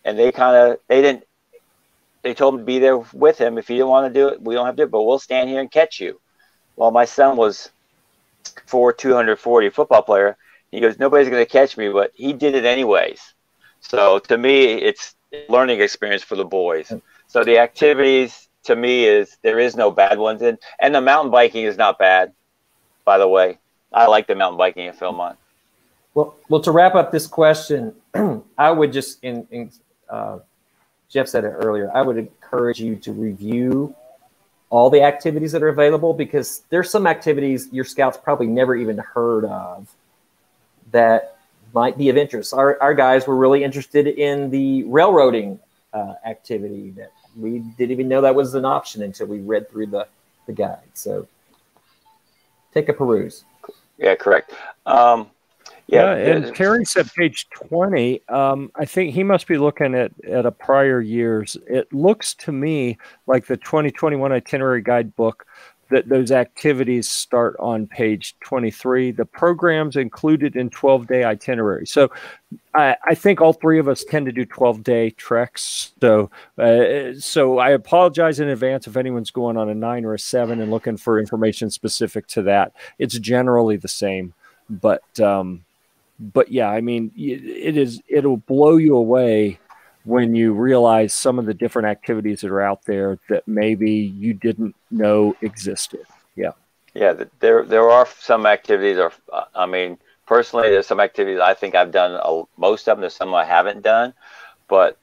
and they kind of, they didn't, they told him to be there with him. If you don't want to do it, we don't have to but we'll stand here and catch you. Well, my son was four 240 football player he goes, nobody's going to catch me, but he did it anyways. So to me, it's learning experience for the boys. So the activities to me is there is no bad ones, and and the mountain biking is not bad, by the way. I like the mountain biking in Philmont. Well, well, to wrap up this question, I would just in, in uh, Jeff said it earlier. I would encourage you to review all the activities that are available because there's some activities your scouts probably never even heard of that might be of interest. Our, our guys were really interested in the railroading uh, activity that we didn't even know that was an option until we read through the, the guide. So take a peruse. Yeah, correct. Um, yeah, yeah, and Terry said page 20. Um, I think he must be looking at, at a prior year's. It looks to me like the 2021 itinerary guidebook that those activities start on page 23. The programs included in 12 day itinerary. So I, I, think all three of us tend to do 12 day treks. So, uh, so I apologize in advance if anyone's going on a nine or a seven and looking for information specific to that. It's generally the same, but um, but yeah, I mean, it is it'll blow you away when you realize some of the different activities that are out there that maybe you didn't know existed. Yeah. Yeah, there there are some activities or I mean, personally there's some activities I think I've done a, most of them there's some I haven't done, but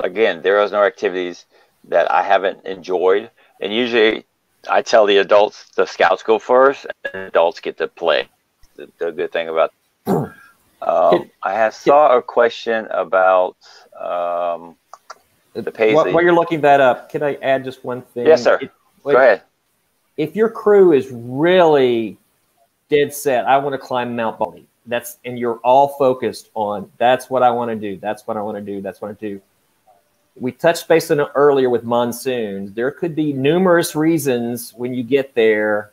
again, there are no activities that I haven't enjoyed and usually I tell the adults the scouts go first and adults get to play. The, the good thing about um, I have saw a question about um, the Paisley. While you're looking that up, can I add just one thing? Yes, sir. It, like, Go ahead. If your crew is really dead set, I want to climb Mount Baldy. That's and you're all focused on that's what I want to do. That's what I want to do. That's what I do. We touched base on earlier with monsoons. There could be numerous reasons when you get there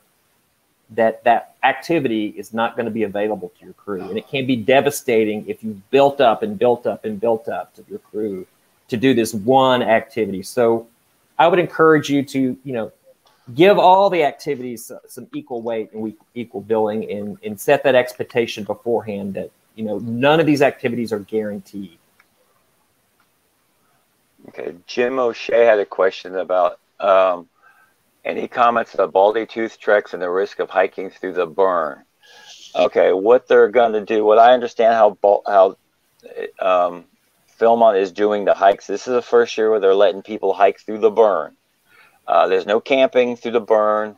that that activity is not going to be available to your crew. And it can be devastating if you've built up and built up and built up to your crew to do this one activity. So i would encourage you to you know give all the activities some equal weight and equal billing and, and set that expectation beforehand that you know none of these activities are guaranteed. Okay jim o'shea had a question about um, any comments about Baldy Tooth treks and the risk of hiking through the burn? Okay, what they're going to do, what I understand how how um, Philmont is doing the hikes. This is the first year where they're letting people hike through the burn. Uh, there's no camping through the burn.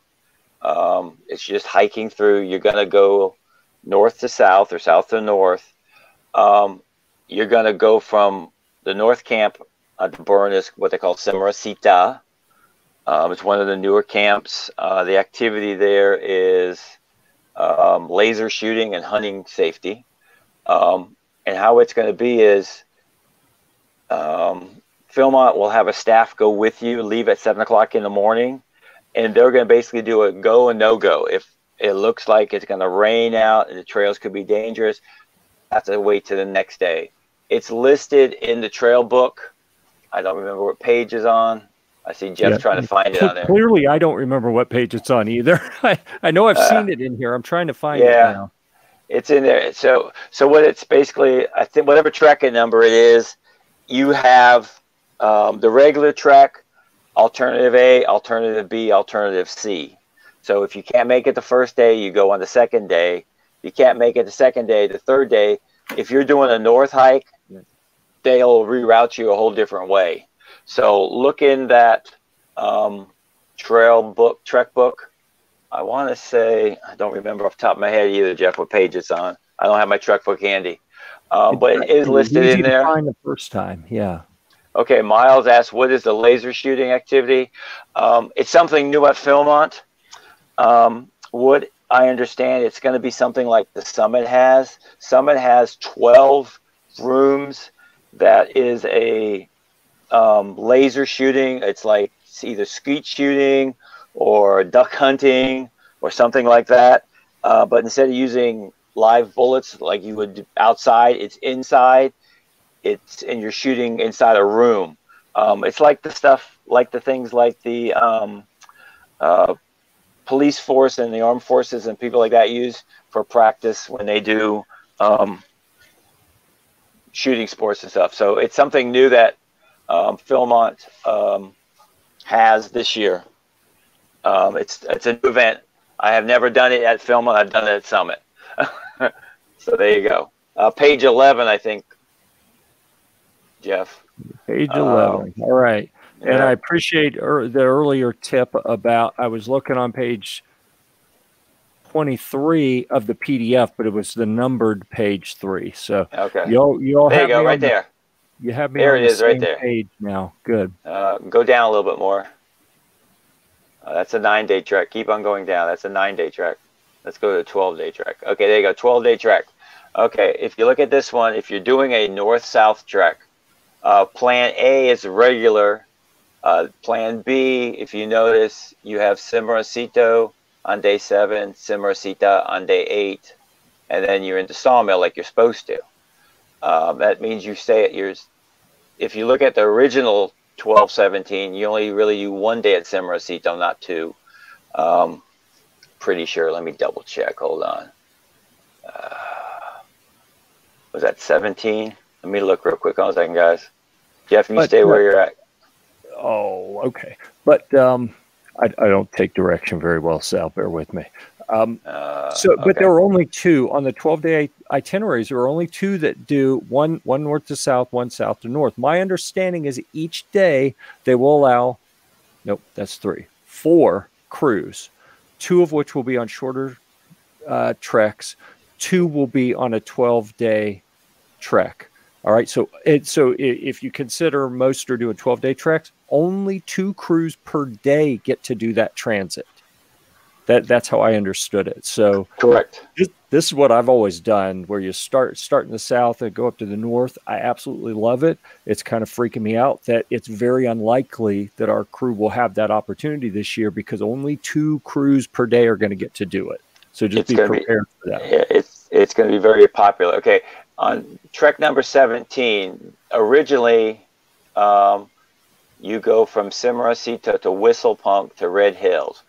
Um, it's just hiking through. You're going to go north to south or south to north. Um, you're going to go from the north camp. Uh, the burn is what they call Cimarroncita. Um, it's one of the newer camps. Uh, the activity there is um, laser shooting and hunting safety. Um, and how it's going to be is um, Philmont will have a staff go with you, leave at seven o'clock in the morning, and they're going to basically do a go and no go. If it looks like it's going to rain out and the trails could be dangerous, have to wait to the next day. It's listed in the trail book. I don't remember what page is on. I see Jeff yeah. trying to find it on there. Clearly, I don't remember what page it's on either. I, I know I've uh, seen it in here. I'm trying to find yeah, it now. It's in there. So, so what it's basically, I think whatever tracking number it is, you have um, the regular track, alternative A, alternative B, alternative C. So if you can't make it the first day, you go on the second day. You can't make it the second day, the third day. If you're doing a north hike, they'll reroute you a whole different way. So look in that um, trail book, trek book. I want to say, I don't remember off the top of my head either, Jeff, what page it's on. I don't have my trek book handy, um, but it is listed in there. Find the first time, yeah. Okay, Miles asked, what is the laser shooting activity? Um, it's something new at Philmont. Um, what I understand, it's going to be something like the Summit has. Summit has 12 rooms that is a um, laser shooting. It's like it's either skeet shooting or duck hunting or something like that. Uh, but instead of using live bullets like you would outside, it's inside. It's and you're shooting inside a room. Um, it's like the stuff, like the things like the um, uh, police force and the armed forces and people like that use for practice when they do um, shooting sports and stuff. So it's something new that um, Philmont um, has this year. Um, it's it's a new event. I have never done it at Philmont. I've done it at Summit. so there you go. Uh, page eleven, I think. Jeff. Page eleven. All right. Yeah. And I appreciate er- the earlier tip about I was looking on page 23 of the PDF, but it was the numbered page three. So okay, you'll you'll there have you go right the, there. You have me there it the is right there page now. Good. Uh, go down a little bit more. Uh, that's a nine day trek. Keep on going down. That's a nine day trek. Let's go to a 12 day trek. Okay, there you go. 12 day trek. Okay, if you look at this one, if you're doing a north south trek, uh, plan A is regular. Uh, plan B, if you notice, you have Cimarroncito on day seven, Cimarroncita on day eight, and then you're into Sawmill like you're supposed to. Um, that means you stay at yours. If you look at the original 1217, you only really do one day at Cimarroncito, not two. Um, pretty sure. Let me double check. Hold on. Uh, was that 17? Let me look real quick on a second, guys. Jeff, you but, stay where you're at. Oh, okay. But um, I, I, don't take direction very well, Sal. Bear with me. Um, uh, so, okay. but there are only two on the 12 day itineraries. There are only two that do one, one north to south, one south to north. My understanding is each day they will allow, nope, that's three, four crews, two of which will be on shorter uh, treks, two will be on a 12 day trek. All right. So it so if you consider most are doing 12 day treks, only two crews per day get to do that transit. That that's how I understood it. So correct. This, this is what I've always done, where you start start in the south and go up to the north. I absolutely love it. It's kind of freaking me out that it's very unlikely that our crew will have that opportunity this year because only two crews per day are going to get to do it. So just it's be prepared be, for that. It's it's going to be very popular. Okay, on trek number 17, originally um, you go from Cimarroncito to Whistle Punk to Red Hills.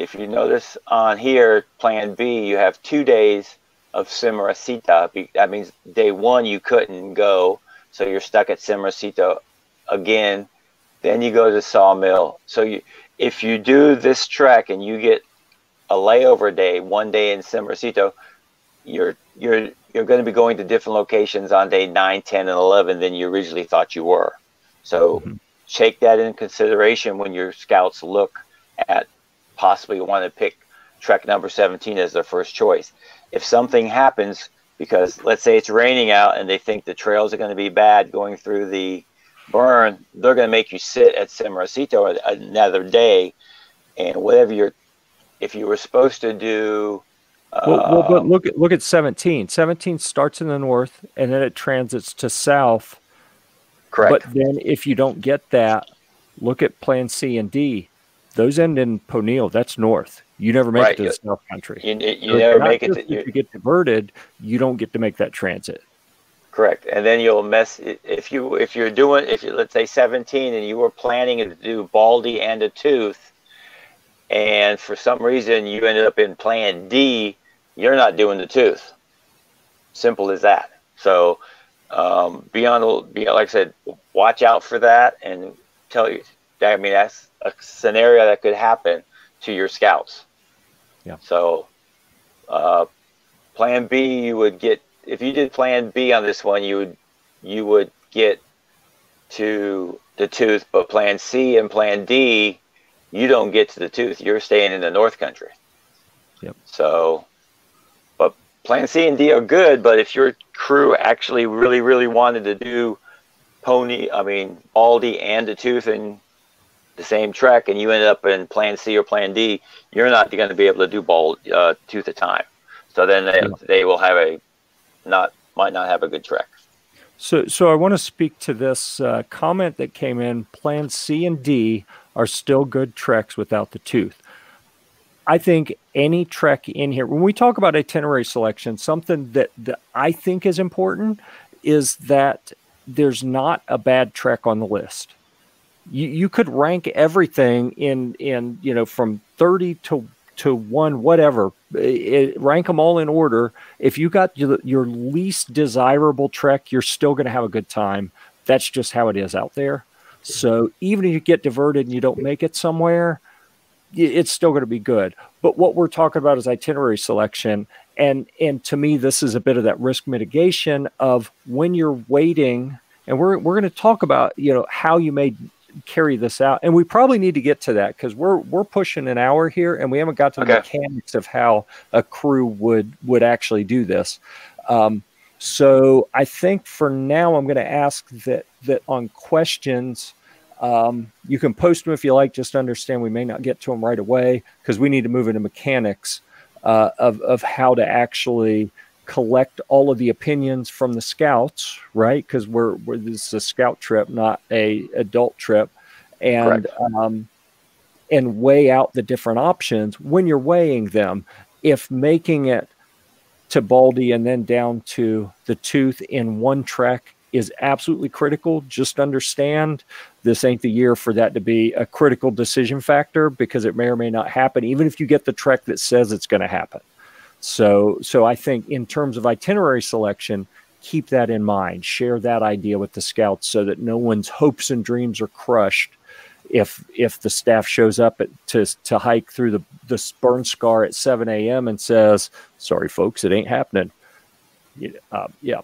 If you notice on here, plan B, you have two days of Cimarroncito. That means day one you couldn't go, so you're stuck at Cimarroncito again. Then you go to Sawmill. So you, if you do this trek and you get a layover day, one day in Cimarroncito, you're you're you're going to be going to different locations on day 9 10 and 11 than you originally thought you were so mm-hmm. take that in consideration when your scouts look at possibly want to pick trek number 17 as their first choice if something happens because let's say it's raining out and they think the trails are going to be bad going through the burn they're going to make you sit at Cimarroncito another day and whatever you're if you were supposed to do well, well, but uh, look at look at 17. 17 starts in the north and then it transits to south. Correct. But then if you don't get that, look at plan C and D. Those end in Ponil. That's north. You never make right. it to the South Country. You, you so never make it. To, if you get diverted, you don't get to make that transit. Correct, and then you'll mess if you if you're doing if you let's say 17 and you were planning to do Baldy and a tooth, and for some reason you ended up in Plan D, you're not doing the tooth. Simple as that. So um, be on, be like I said, watch out for that and tell you. I mean, that's a scenario that could happen to your scouts. Yeah. So, uh, Plan B, you would get if you did Plan B on this one, you would you would get to the tooth, but Plan C and Plan D, you don't get to the tooth. You're staying in the North Country. Yep. So but Plan C and D are good, but if your crew actually really, really wanted to do pony, I mean, Baldy and the tooth in the same trek, and you end up in Plan C or Plan D, you're not going to be able to do ball uh, tooth at time. So then they, yeah. they will have a not might not have a good trek. So, so I want to speak to this uh, comment that came in. Plan C and D are still good treks without the tooth. I think any trek in here, when we talk about itinerary selection, something that, that I think is important is that there's not a bad trek on the list. You, you could rank everything in in you know from 30 to to one, whatever. It, rank them all in order. If you got your, your least desirable trek, you're still going to have a good time. That's just how it is out there. So even if you get diverted and you don't make it somewhere, it's still going to be good. But what we're talking about is itinerary selection. And, and to me, this is a bit of that risk mitigation of when you're waiting, and we're, we're going to talk about, you know, how you may carry this out. And we probably need to get to that because we're, we're pushing an hour here and we haven't got to the mechanics of how a crew would, would actually do this. Um, so I think for now, I'm going to ask that, that on questions, um, you can post them if you like. Just understand we may not get to them right away because we need to move into mechanics uh, of of how to actually collect all of the opinions from the scouts, right? Because we're, we're this is a scout trip, not a adult trip, and um, and weigh out the different options when you're weighing them. If making it to Baldy and then down to the tooth in one trek is absolutely critical. Just understand this ain't the year for that to be a critical decision factor because it may or may not happen, even if you get the trek that says it's going to happen. So, so I think in terms of itinerary selection, keep that in mind. Share that idea with the scouts so that no one's hopes and dreams are crushed if if the staff shows up at, to to hike through the the burn scar at 7 a.m. and says, "Sorry, folks, it ain't happening." Uh, yeah,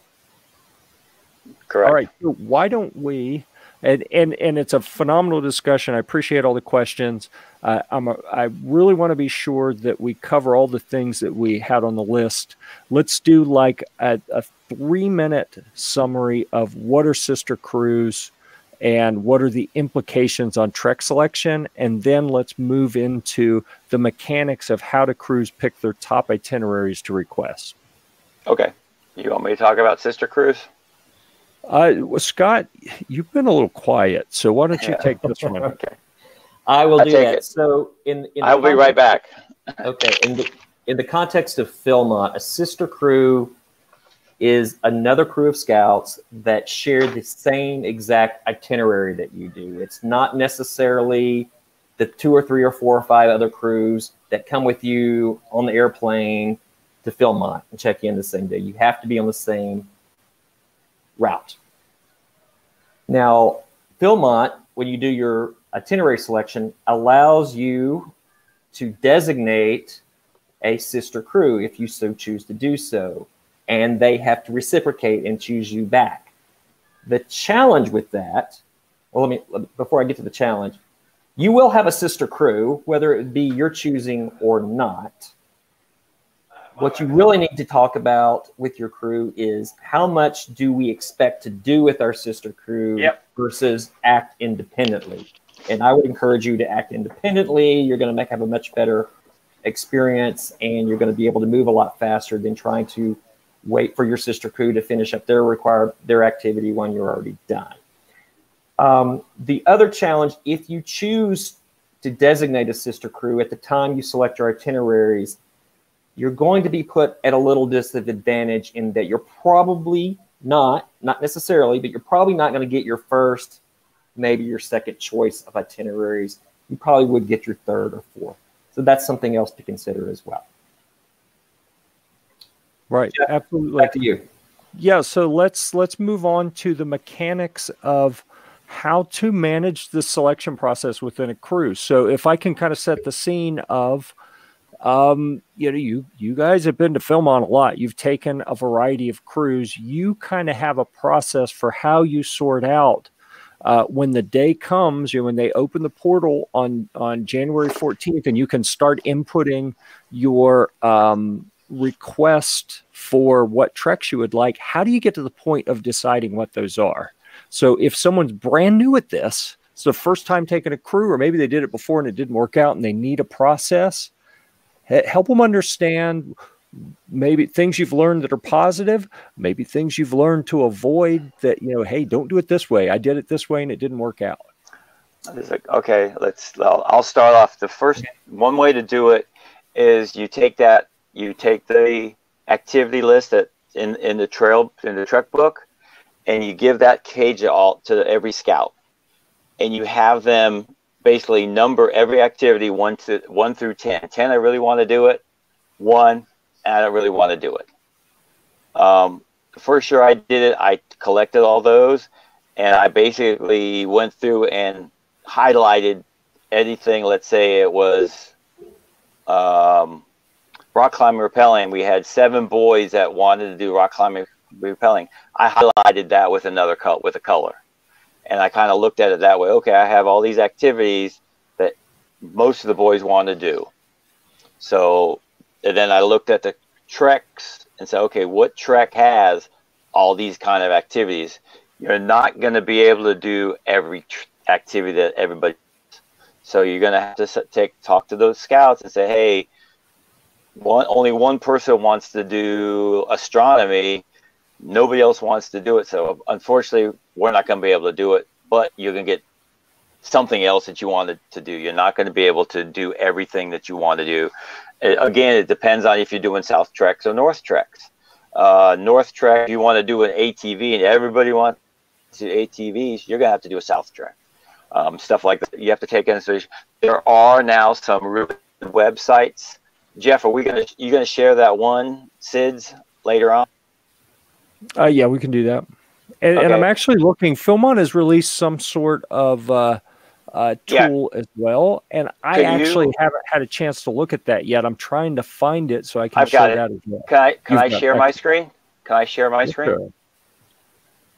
Correct. All right. So why don't we? And and and it's a phenomenal discussion. I appreciate all the questions. Uh, I'm a, I really want to be sure that we cover all the things that we had on the list. Let's do like a, a three minute summary of what are sister crews and what are the implications on trek selection and then let's move into the mechanics of how do crews pick their top itineraries to request okay you want me to talk about sister crews uh, well, Scott, you've been a little quiet, so why don't you take this one? okay, I will I'll do that. It. So, in, in I'll be right back. okay, in the in the context of Philmont, a sister crew is another crew of scouts that share the same exact itinerary that you do. It's not necessarily the two or three or four or five other crews that come with you on the airplane to Philmont and check in the same day. You have to be on the same route. Now, Philmont, when you do your itinerary selection, allows you to designate a sister crew if you so choose to do so, and they have to reciprocate and choose you back. The challenge with that, well, let me, before I get to the challenge, you will have a sister crew, whether it be your choosing or not what you really need to talk about with your crew is how much do we expect to do with our sister crew yep. versus act independently. And I would encourage you to act independently. You're going to make have a much better experience, and you're going to be able to move a lot faster than trying to wait for your sister crew to finish up their required their activity when you're already done. Um, the other challenge, if you choose to designate a sister crew at the time you select your itineraries, you're going to be put at a little disadvantage in that you're probably not, not necessarily, but you're probably not going to get your first, maybe your second choice of itineraries. You probably would get your third or fourth. So that's something else to consider as well. Right. Jeff, Absolutely. Back to you. Yeah. So let's let's move on to the mechanics of how to manage the selection process within a crew. So if I can kind of set the scene of um, you know, you you guys have been to Philmont a lot. You've taken a variety of crews. You kind of have a process for how you sort out uh, when the day comes. You know, when they open the portal on on January 14th, and you can start inputting your um, request for what treks you would like. How do you get to the point of deciding what those are? So, if someone's brand new at this, it's the first time taking a crew, or maybe they did it before and it didn't work out, and they need a process help them understand maybe things you've learned that are positive maybe things you've learned to avoid that you know hey don't do it this way. I did it this way and it didn't work out. Okay let's i'll start off. The first one way to do it is you take that you take the activity list that in in the trail in the trek book and you give that cage alt to every scout. And you have them basically number every activity one to one through 10. 10, I really want to do it. One, I don't really want to do it. Um, the first year I did it, I collected all those and I basically went through and highlighted anything. Let's say it was um, rock climbing rappelling. We had seven boys that wanted to do rock climbing rappelling. I highlighted that with another color, with a color, and I kind of looked at it that way. Okay, I have all these activities that most of the boys want to do. So, then I looked at the treks and said, okay, what trek has all these kind of activities? You're not going to be able to do every activity that everybody. Does. So you're going to have to take talk to those scouts and say, hey, one only one person wants to do astronomy nobody else wants to do it so unfortunately we're not going to be able to do it but you're going to get something else that you wanted to do. You're not going to be able to do everything that you want to do again it depends on if you're doing south treks or north treks. Uh, north trek you want to do an atv and everybody wants to atvs you're going to have to do a south trek. Um, stuff like that you have to take into consideration. There are now some websites. Jeff, are we gonna you gonna share that one Sid's later on? Uh, yeah, we can do that. And, okay. and I'm actually looking. Philmont has released some sort of uh, uh, tool yeah. as well, and I can actually you, haven't had a chance to look at that yet. I'm trying to find it so I can I've share that as well. Can I can You've I share my screen? Can I share my screen? Sure.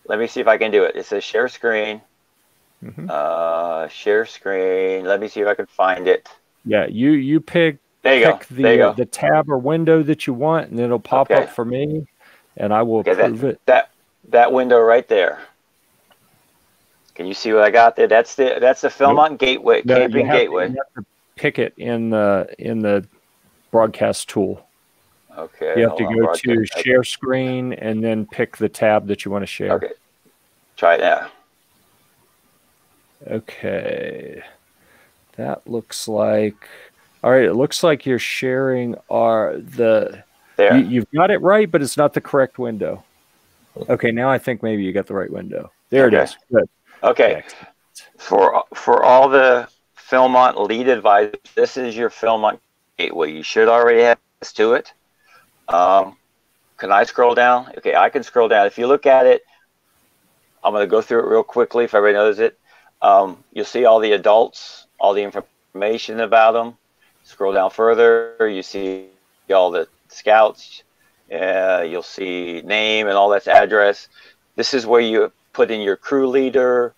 Let me see if I can do it. It says share screen. Mm-hmm. Uh, share screen. Let me see if I can find it. Yeah, you you pick there you pick go. the uh, the tab or window that you want, and it'll pop okay. up for me, and I will okay, approve that, it. That that window right there. Can you see what I got there? That's the that's the Philmont nope. Gateway no, camping gateway. You have to pick it in the in the broadcast tool. Okay. You have to go to share screen and then pick the tab that you want to share. Okay. Try it now. Okay. That looks like all right, it looks like you're sharing our the. There. You, have got it right, but it's not the correct window. Okay, now I think maybe you got the right window. There okay. it is. Good. Okay. Excellent. For for all the Philmont lead advisors, this is your Philmont gateway. You should already have access to it. Um, can I scroll down? Okay, I can scroll down. If you look at it, I'm going to go through it real quickly if everybody knows it. Um, you'll see all the adults, all the information about them. Scroll down further, you see all the scouts. Uh, you'll see name and all that's address. This is where you put in your crew leader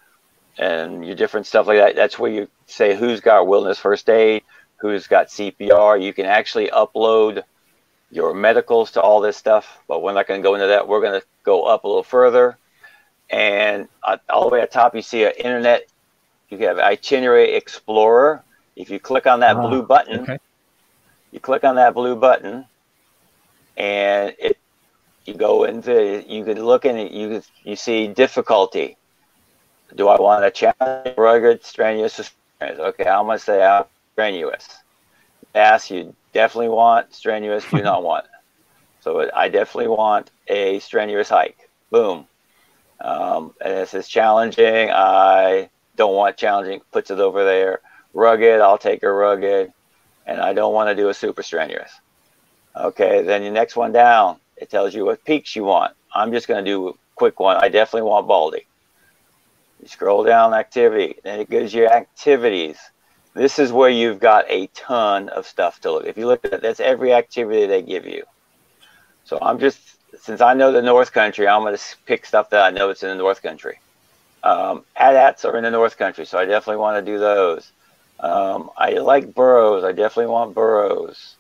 and your different stuff like that. That's where you say who's got wilderness first aid, who's got CPR. You can actually upload your medicals to all this stuff, but we're not going to go into that. We're going to go up a little further. And uh, all the way at top, you see an internet. You have Itinerary Explorer. If you click on that blue ah, button, okay. you click on that blue button, and it you go into you could look in it. You you see difficulty. Do I want a challenge, rugged, strenuous? Okay, I'm gonna say I'm strenuous. Ask you definitely want strenuous. Do not want. So I definitely want a strenuous hike. Boom. Um, and it says challenging. I don't want challenging. Puts it over there rugged, I'll take a rugged, and I don't want to do a super strenuous. Okay, then the next one down, it tells you what peaks you want. I'm just going to do a quick one. I definitely want Baldy. You scroll down activity, then it gives you activities. This is where you've got a ton of stuff to look. If you look at it, that's every activity they give you. So I'm just, since I know the North Country, I'm going to pick stuff that I know it's in the North Country. Um, are in the North Country, so I definitely want to do those. Um, I like burros. I definitely want burros.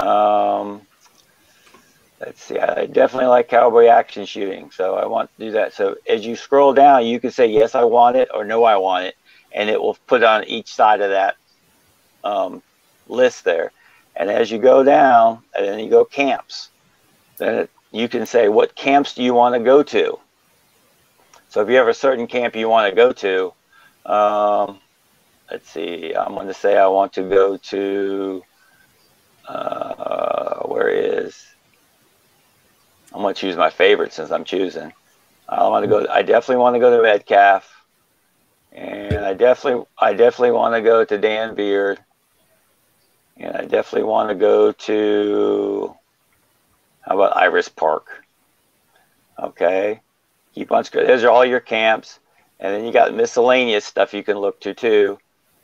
Um, let's see. I definitely like cowboy action shooting, so I want to do that. So as you scroll down, you can say yes, I want it, or no, I want it, and it will put on each side of that um, list there. And as you go down, and then you go camps, then it, you can say what camps do you want to go to. So if you have a certain camp you want to go to, um, let's see, I'm going to say I want to go to, uh, where is, I'm going to choose my favorite since I'm choosing. I want to go, I definitely want to go to Metcalf. and I definitely I definitely want to go to Dan Beard, and I definitely want to go to how about Iris Park? Okay, keep on. Those are all your camps, and then you got miscellaneous stuff you can look to too.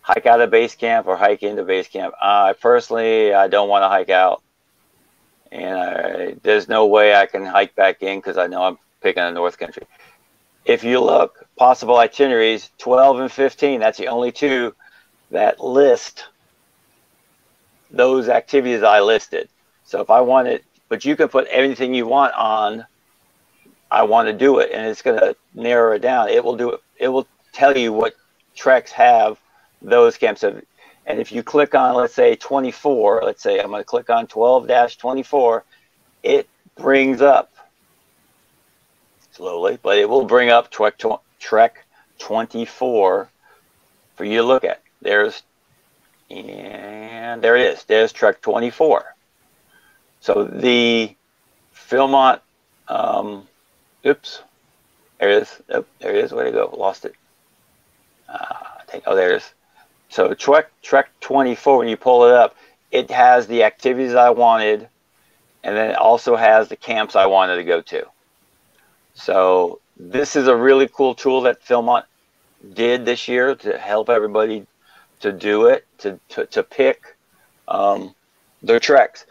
Hike out of base camp or hike into base camp. I uh, personally I don't want to hike out, and I, there's no way I can hike back in because I know I'm picking the North Country if you look, possible itineraries 12 and 15, that's the only two that list those activities I listed. So if I want it, but you can put anything you want on, I want to do it, and it's going to narrow it down. It will do it. It will tell you what treks have those camps. Of, and if you click on, let's say 24, let's say I'm going to click on 12 24, it brings up slowly, but it will bring up Trek, Trek 24 for you to look at. There's, and there it is. There's Trek 24. So the Philmont, um, oops, there it is. Oh, there it is. Way to go. Lost it. Uh, I think, oh, there it is. So Trek, Trek 24, when you pull it up, it has the activities I wanted, and then it also has the camps I wanted to go to. So this is a really cool tool that Philmont did this year to help everybody to do it, to, to, to pick um, their treks.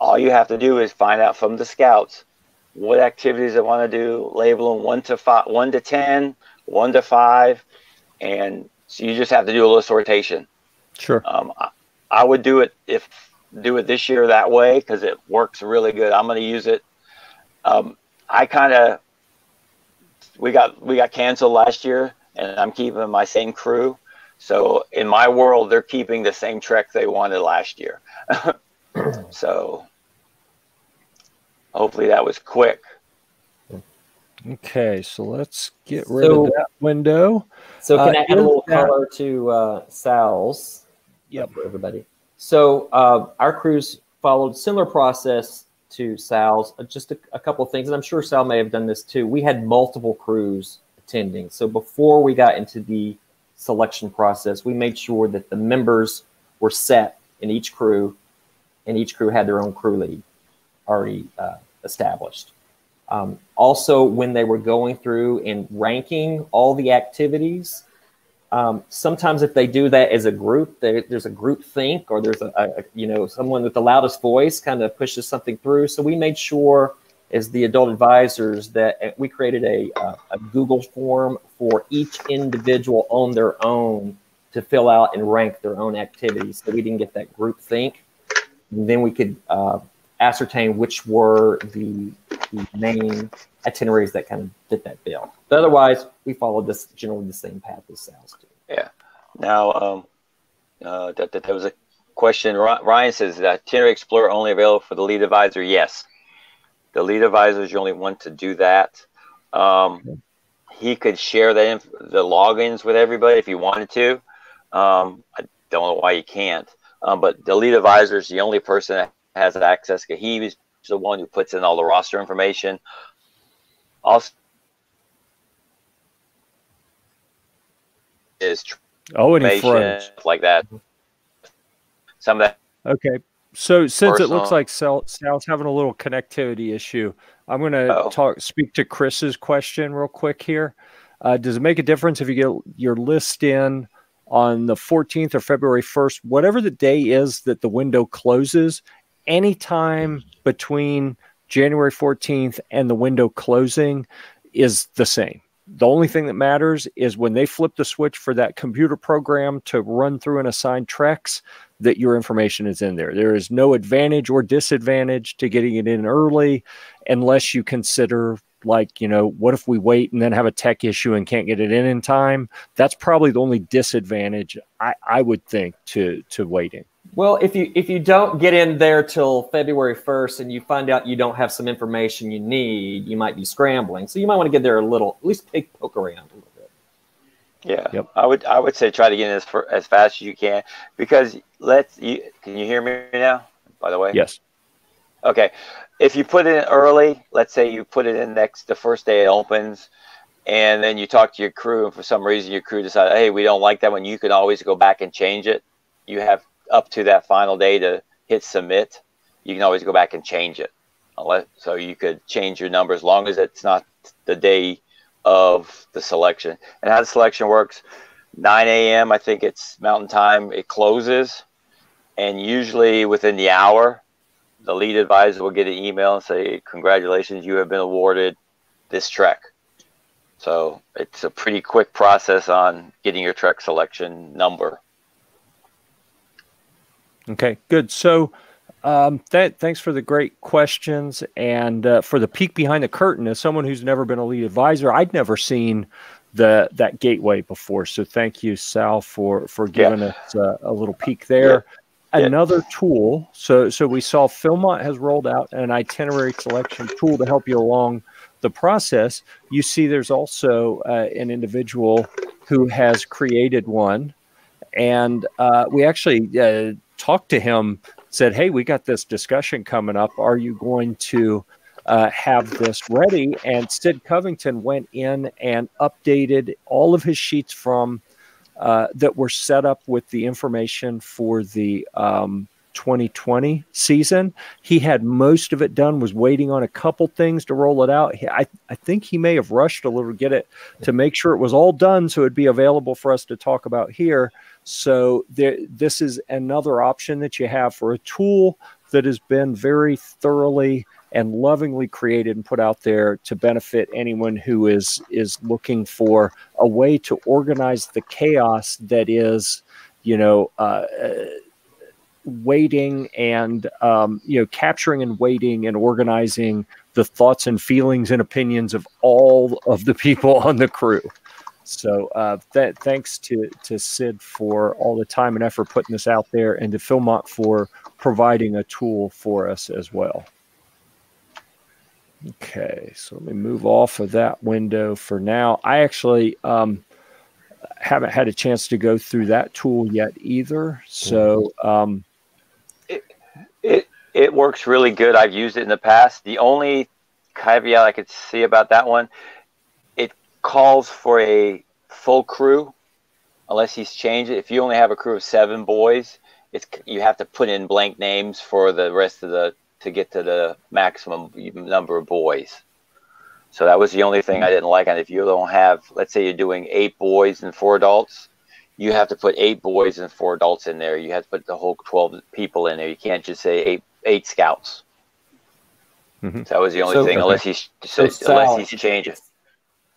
All you have to do is find out from the scouts what activities they want to do, label them one to five, one to ten, one to five, and so you just have to do a little sortation. Sure. Um, I, I would do it if do it this year that way because it works really good. I'm going to use it. Um, I kind of we got we got canceled last year, and I'm keeping my same crew. So in my world, they're keeping the same trek they wanted last year. so hopefully that was quick. Okay, so let's get rid so, of that window. So can uh, I add a little that? color to uh, Sal's? Yep. For everybody. So uh, our crews followed similar process to Sal's, uh, just a, a couple of things, and I'm sure Sal may have done this too. We had multiple crews attending. So before we got into the selection process, we made sure that the members were set in each crew, and each crew had their own crew lead already uh, established. Um, also, when they were going through and ranking all the activities, um, sometimes if they do that as a group, there, there's a group think or there's a, a, you know someone with the loudest voice kind of pushes something through. So we made sure as the adult advisors that uh, we created a, a Google form for each individual on their own to fill out and rank their own activities. So we didn't get that group think. And then we could uh, ascertain which were the, the main itineraries that kind of fit that bill. But otherwise, we followed this generally the same path as Sal's do. Yeah. Now, um, uh, that, that there was a question. Ryan says that itinerary explorer only available for the lead advisor. Yes, the lead advisor is the only one to do that. Um, he could share the the logins with everybody if he wanted to. Um, I don't know why he can't. Um, but the lead advisor is the only person that has access. He He's the one who puts in all the roster information. Also, is oh, and he froze. like that. Some of that. Okay, so since personal. it looks like Sal, Sal's having a little connectivity issue, I'm going to talk speak to Chris's question real quick here. Uh, does it make a difference if you get your list in on the 14th or February 1st, whatever the day is that the window closes? Anytime between January 14th and the window closing is the same. The only thing that matters is when they flip the switch for that computer program to run through and assign treks, that your information is in there. There is no advantage or disadvantage to getting it in early unless you consider like you know what if we wait and then have a tech issue and can't get it in in time that's probably the only disadvantage i, I would think to to waiting well, if you if you don't get in there till February first and you find out you don't have some information you need, you might be scrambling. So you might want to get there a little, at least take poke around a little bit. Yeah, yep. I would I would say try to get in as for, as fast as you can because let's you can you hear me now? By the way, yes. Okay, if you put it in early, let's say you put it in next the first day it opens, and then you talk to your crew, and for some reason your crew decided, hey, we don't like that one. You can always go back and change it. You have up to that final day to hit submit. You can always go back and change it. So you could change your number as long as it's not the day of the selection. And how the selection works, 9 a.m. I think it's Mountain Time. It closes, and usually within the hour, the lead advisor will get an email and say, "Congratulations, you have been awarded this trek." So it's a pretty quick process on getting your trek selection number. Okay, good. So um, that, thanks for the great questions and uh, for the peek behind the curtain. As someone who's never been a lead advisor, I'd never seen the that gateway before. So thank you, Sal, for for giving yeah. us uh, a little peek there. Yeah. Another yeah. tool. So so we saw Philmont has rolled out an itinerary selection tool to help you along the process. You see, there's also uh, an individual who has created one, and uh, we actually uh, talked to him. Said, "Hey, we got this discussion coming up. Are you going to?" uh, have this ready. And Sid Covington went in and updated all of his sheets from uh, that were set up with the information for the um, 2020 season. He had most of it done, was waiting on a couple things to roll it out. I, I think he may have rushed a little to get it to make sure it was all done so it'd be available for us to talk about here. So there, this is another option that you have for a tool that has been very thoroughly and lovingly created and put out there to benefit anyone who is is looking for a way to organize the chaos that is, you know, uh, waiting and um, you know capturing and waiting and organizing the thoughts and feelings and opinions of all of the people on the crew. So uh, that thanks to to Sid for all the time and effort putting this out there, and to Philmont for providing a tool for us as well. Okay, so let me move off of that window for now. I actually um, haven't had a chance to go through that tool yet either. So um, it, it it works really good. I've used it in the past. The only caveat I could see about that one, calls for a full crew, unless he's changed it. If you only have a crew of seven boys, it's you have to put in blank names for the rest of the to get to the maximum number of boys. So that was the only thing I didn't like. And if you don't have, let's say you're doing eight boys and four adults, you have to put eight boys and four adults in there. You have to put the whole 12 people in there. You can't just say eight, eight scouts. Mm-hmm. So that was the only so, thing, okay. unless he's, so, so unless he's changing.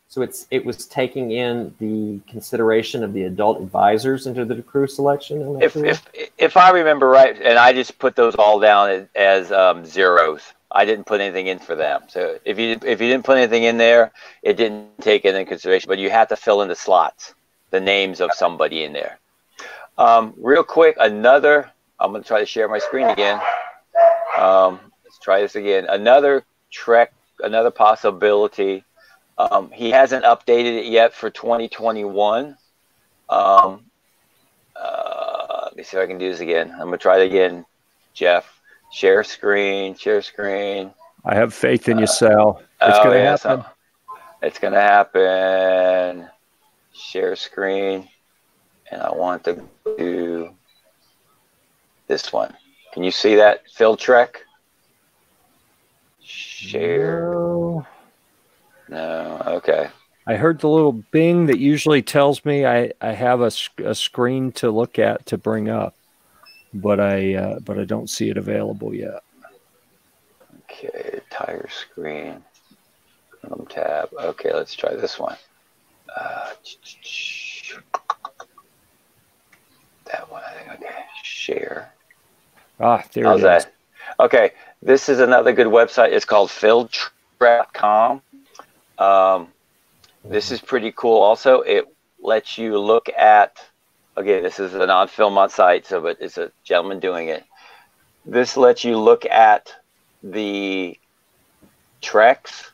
So it's it was taking in the consideration of the adult advisors into the crew selection. If, if if I remember right, and I just put those all down as, as um, zeros. I didn't put anything in for them. So if you if you didn't put anything in there, it didn't take it into consideration. But you have to fill in the slots, the names of somebody in there. Um, real quick, another. I'm going to try to share my screen again. Um, let's try this again. Another trek, another possibility um, he hasn't updated it yet for 2021. Um, uh, let me see if I can do this again. I'm gonna try it again, Jeff. Share screen, share screen. I have faith in you, Sal. It's oh, gonna yeah, happen. So it's gonna happen. Share screen, and I want to do this one. Can you see that, Phil Trek? Share. No. No. Okay. I heard the little bing that usually tells me I, I have a, a screen to look at to bring up, but I uh, but I don't see it available yet. Okay, tire screen, Chrome tab. Okay, let's try this one. Uh, that one, I think. Okay, share. Ah, there How's it is. that? Okay, this is another good website. It's called philtrek.com. Um, this is pretty cool. Also, it lets you look at. Again, this is a non-Philmont site, so but it's a gentleman doing it. This lets you look at the treks,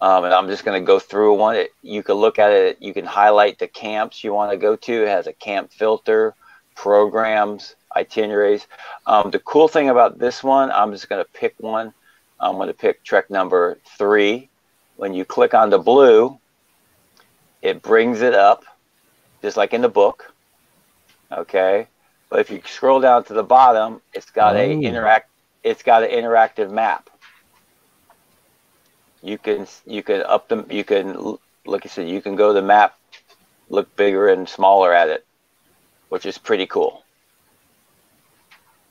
um, and I'm just going to go through one. It, you can look at it. You can highlight the camps you want to go to. It has a camp filter, programs, itineraries. Um, the cool thing about this one, I'm just going to pick one. I'm going to pick trek number three when you click on the blue, it brings it up, just like in the book. Okay, but if you scroll down to the bottom, it's got oh. a interact. It's got an interactive map. You can you can up them. You can like I said, you can go to the map, look bigger and smaller at it, which is pretty cool.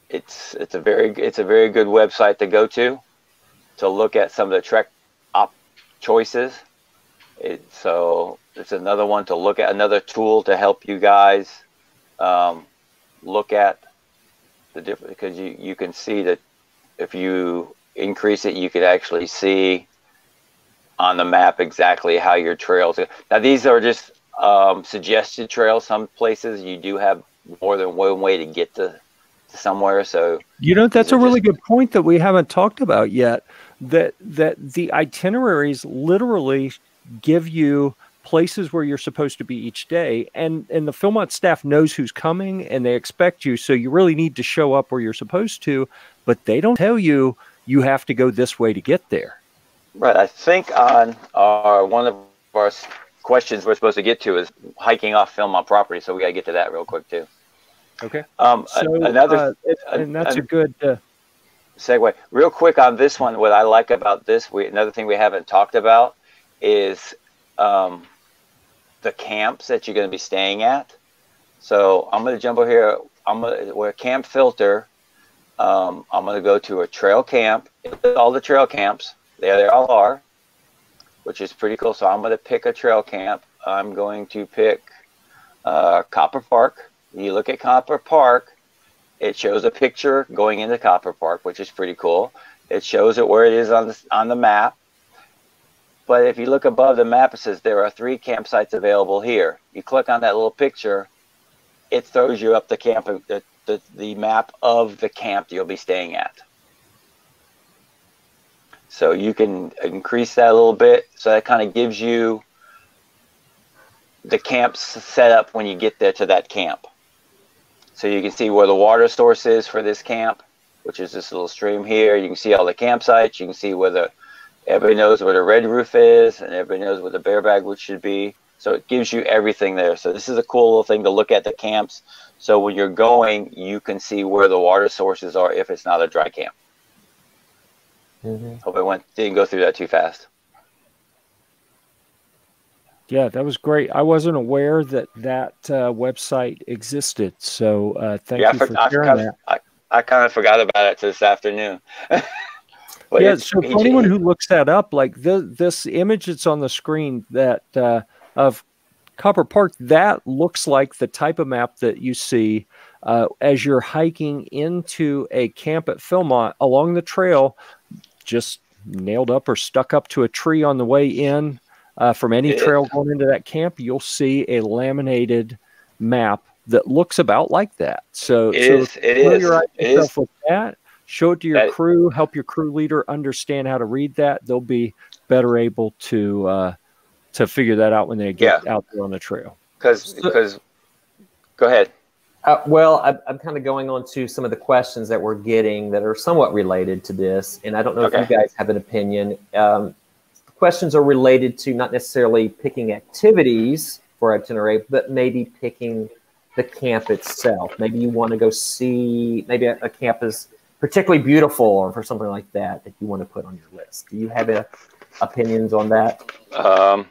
It's it's a very it's a very good website to go to, to look at some of the trek choices. It, so it's another one to look at, another tool to help you guys um, look at the different because you you can see that if you increase it, you could actually see on the map exactly how your trails. Now these are just um, suggested trails. Some places you do have more than one way to get to, to somewhere. So you know that's a really just, good point that we haven't talked about yet. That that the itineraries literally give you places where you're supposed to be each day. And and the Philmont staff knows who's coming and they expect you. So you really need to show up where you're supposed to but they don't tell you you have to go this way to get there. Right. I think on our one of our questions we're supposed to get to is hiking off Philmont property. So we got to get to that real quick too. Okay. Um so, another uh, and that's a good uh, segue real quick on this one what i like about this we another thing we haven't talked about is um, the camps that you're going to be staying at. So I'm going to jump over here. I'm going to, a camp filter. Um, I'm going to go to a trail camp. All the trail camps, there they all are, which is pretty cool. So I'm going to pick a trail camp. I'm going to pick uh, Copper Park. You look at Copper Park, it shows a picture going into Copper Park, which is pretty cool. It shows it where it is on the, on the map. But if you look above the map, it says there are three campsites available here. You click on that little picture, it throws you up the camp, the, the, the map of the camp you'll be staying at. So you can increase that a little bit. So that kind of gives you the camp's set up when you get there to that camp. So you can see where the water source is for this camp, which is this little stream here. You can see all the campsites. You can see where the Everybody knows where the red roof is, and everybody knows where the bear bag wood should be. So it gives you everything there. So this is a cool little thing to look at the camps. So when you're going, you can see where the water sources are if it's not a dry camp. Mm-hmm. Hope I went didn't go through that too fast. Yeah, that was great. I wasn't aware that that uh, website existed. So uh, thank yeah, you for, for sharing I, that. I, I kind of forgot about it this afternoon. Yeah, so for anyone who looks that up, like the, this image that's on the screen that uh, of Copper Park, that looks like the type of map that you see uh, as you're hiking into a camp at Philmont along the trail, just nailed up or stuck up to a tree on the way in. Uh, from any trail going into that camp, you'll see a laminated map that looks about like that. So, it so is, it is, it is. with that show it to your that, crew help your crew leader understand how to read that they'll be better able to uh, to figure that out when they get yeah. out there on the trail because because go ahead uh, well I, i'm kind of going on to some of the questions that we're getting that are somewhat related to this and i don't know okay. if you guys have an opinion um, questions are related to not necessarily picking activities for itinerary but maybe picking the camp itself maybe you want to go see maybe a, a camp is particularly beautiful or for something like that that you want to put on your list? Do you have opinions on that? Um,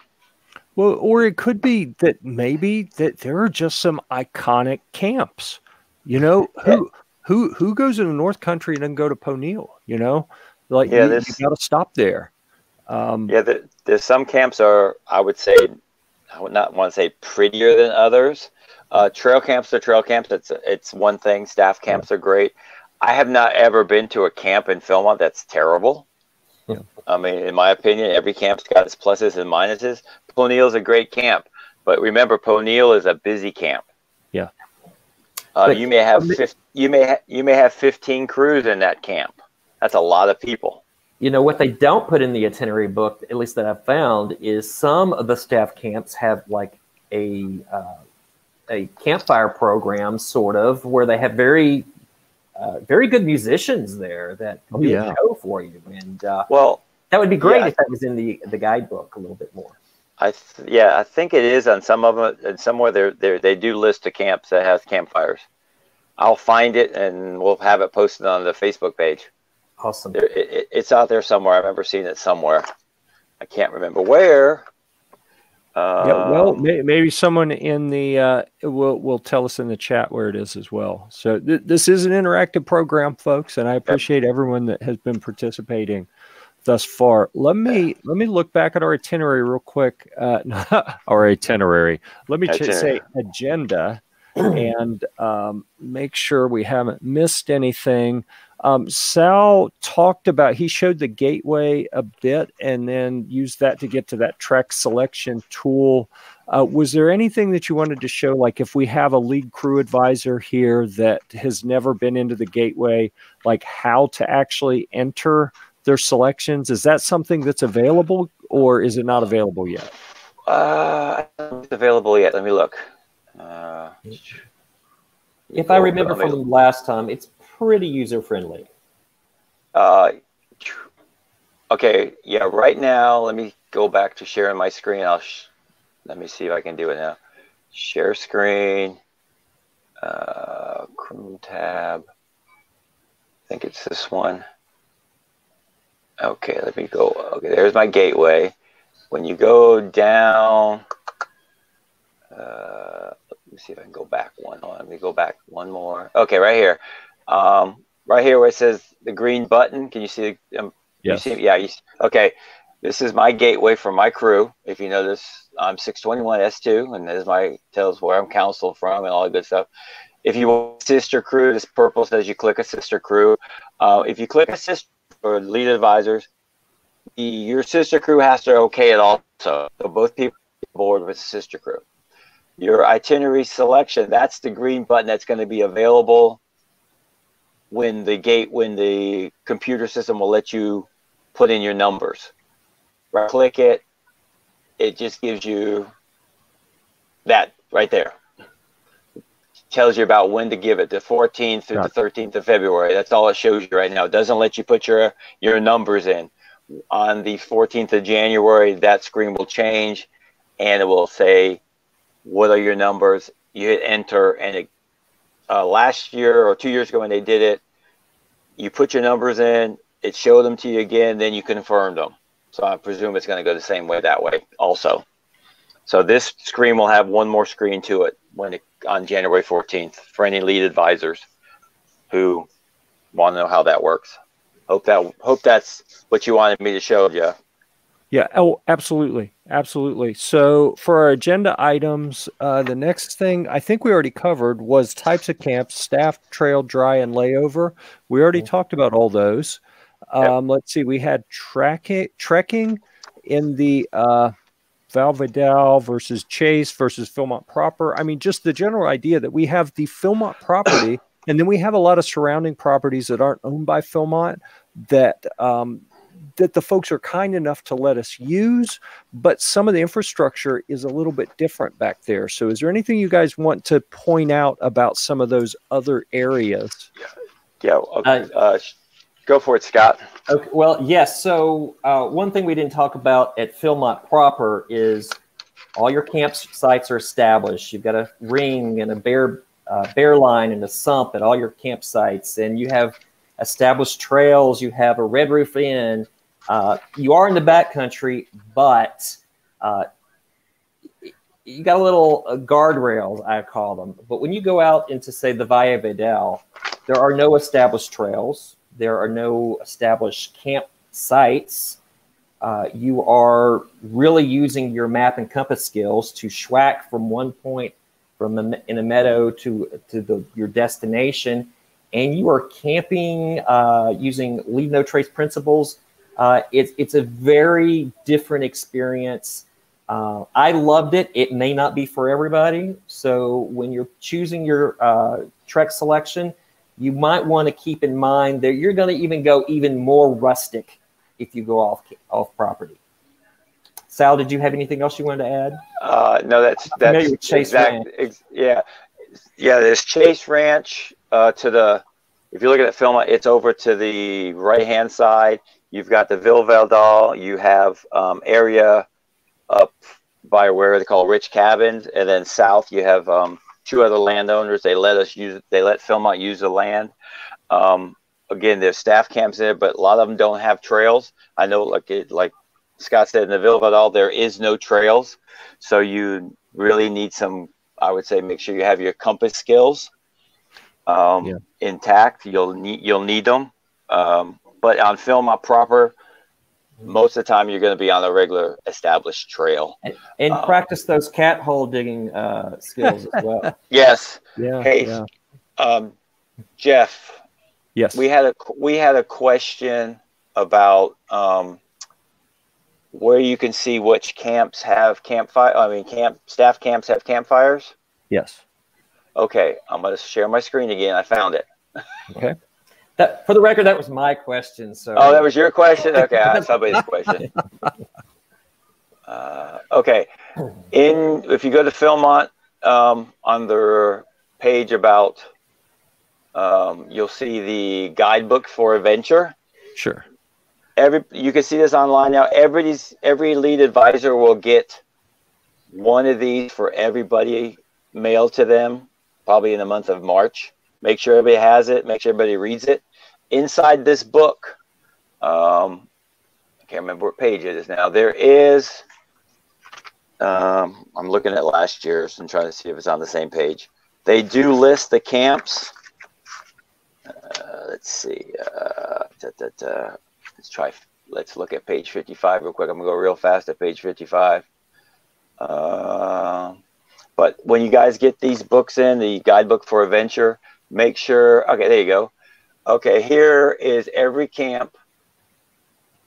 well, or it could be that maybe that there are just some iconic camps. You know, who who who goes in the North Country and then go to Ponil? You know, like yeah, you, you got to stop there. Um, yeah, the, there's some camps are I would say I would not want to say prettier than others. Uh, trail camps are trail camps. It's it's one thing. Staff camps are great. I have not ever been to a camp in Philmont that's terrible. Yeah. I mean, in my opinion, every camp's got its pluses and minuses. Ponil is a great camp, but remember, Ponil is a busy camp. Yeah. Uh, you may have 50, you may ha- you may have 15 crews in that camp. That's a lot of people. You know what they don't put in the itinerary book, at least that I've found, is some of the staff camps have like a uh, a campfire program, sort of, where they have very uh, very good musicians there that oh, yeah. show for you. And uh, well, that would be great yeah. if that was in the the guidebook a little bit more. I th- yeah, I think it is on some of them. And somewhere they they they do list the camps that have campfires. I'll find it and we'll have it posted on the Facebook page. Awesome. There, it, it's out there somewhere. I remember seeing it somewhere. I can't remember where. Uh, yeah, well, may, maybe someone in the uh, will will tell us in the chat where it is as well. So th- this is an interactive program, folks, and I appreciate yep. everyone that has been participating thus far. Let me let me look back at our itinerary real quick. Uh, our itinerary. Let me ch- say agenda and um, make sure we haven't missed anything. Um, Sal talked about, he showed the gateway a bit and then used that to get to that track selection tool. Uh, was there anything that you wanted to show, like if we have a lead crew advisor here that has never been into the gateway, like how to actually enter their selections? Is that something that's available or is it not available yet? Uh, it's available yet. Let me look. Uh, if I remember from last time, it's pretty user friendly. Uh, okay, yeah. Right now, let me go back to sharing my screen. I'll let me see if I can do it now. Share screen, uh, Chrome tab. I think it's this one. Okay, let me go. Okay, there's my gateway. When you go down, uh, let me see if I can go back one. Let me go back one more. Okay, right here. Um, right here where it says the green button. Can you see? Um, yes. You see, yeah. You, okay. This is my gateway for my crew. If you notice, I'm 621 S2, and this is my tells where I'm counseled from and all the good stuff. If you want sister crew, this purple says you click a sister crew. Uh, if you click a sister or lead advisors, the, your sister crew has to okay it also. So both people board with sister crew. Your itinerary selection, that's the green button that's going to be available when the gate when the computer system will let you put in your numbers. Right click it, it just gives you that right there. It tells you about when to give it, the 14th through the 13th of February. That's all it shows you right now. It doesn't let you put your your numbers in. On the 14th of January, that screen will change and it will say, what are your numbers? You hit enter and it uh, last year or two years ago when they did it, you put your numbers in, it showed them to you again, then you confirmed them. So I presume it's going to go the same way that way also. So this screen will have one more screen to it when it, on January 14th for any lead advisors who want to know how that works. Hope that hope that's what you wanted me to show you. Yeah. Oh, absolutely. Absolutely. So for our agenda items, uh, the next thing I think we already covered was types of camps, staff, trail, dry, and layover. We already mm-hmm. talked about all those. Um, yep. Let's see. We had tracking, trekking in the uh, Valle Vidal versus Chase versus Philmont proper. I mean, just the general idea that we have the Philmont property, and then we have a lot of surrounding properties that aren't owned by Philmont that um, that the folks are kind enough to let us use, but some of the infrastructure is a little bit different back there. So, is there anything you guys want to point out about some of those other areas? Yeah, okay. Uh, uh, go for it, Scott. Okay, well, yes. So, uh, one thing we didn't talk about at Philmont proper is all your campsites are established. You've got a ring and a bear uh, bear line and a sump at all your campsites, and you have established trails. You have a Red Roof Inn uh, you are in the backcountry, but uh, you got a little uh, guardrails, I call them. But when you go out into, say, the Valle Vidal, there are no established trails. There are no established camp sites. Uh, you are really using your map and compass skills to schwack from one point from a, in a meadow to to the, your destination, and you are camping uh, using leave no trace principles uh, it's it's a very different experience. Uh, I loved it. It may not be for everybody. So when you're choosing your uh, trek selection, you might want to keep in mind that you're going to even go even more rustic if you go off off property. Sal, did you have anything else you wanted to add? Uh, no, that's that's Chase exact, ex, yeah, yeah. There's Chase Ranch uh, to the. If you look at the film, it's over to the right hand side You've got the Valle Vidal. You have um, area up by where they call rich cabins, and then south you have um, two other landowners. They let us use they let Philmont use the land. Um, again, there's staff camps there, but a lot of them don't have trails. I know, like it, like Scott said in the Valle Vidal, there is no trails, so you really need some. I would say make sure you have your compass skills um, yeah. intact. You'll need you'll need them. Um, but on Philmont proper, most of the time you're going to be on a regular established trail and, and um, practice those cat hole digging uh, skills as well. Yes. Yeah. Hey, yeah. Um, Jeff. Yes. We had a we had a question about um, where you can see which camps have campfire. I mean, camp staff camps have campfires. Yes. Okay, I'm going to share my screen again. I found it. Okay. That, for the record, that was my question. So. Oh, that was your question. Okay, I somebody's question. Uh, okay, in if you go to Philmont um, on their page about, um, you'll see the guidebook for adventure. Sure. Every you can see this online now. Everybody's every lead advisor will get one of these for everybody mailed to them, probably in the month of March. Make sure everybody has it. Make sure everybody reads it inside this book, um, I can't remember what page it is now. There is, um, I'm looking at last year's and trying to see if it's on the same page. They do list the camps. Uh, let's see. Uh, da, da, da. Let's try. Let's look at page 55 real quick. I'm gonna go real fast at page 55. Uh, but when you guys get these books in, the guidebook for adventure, make sure. Okay, there you go okay, here is every camp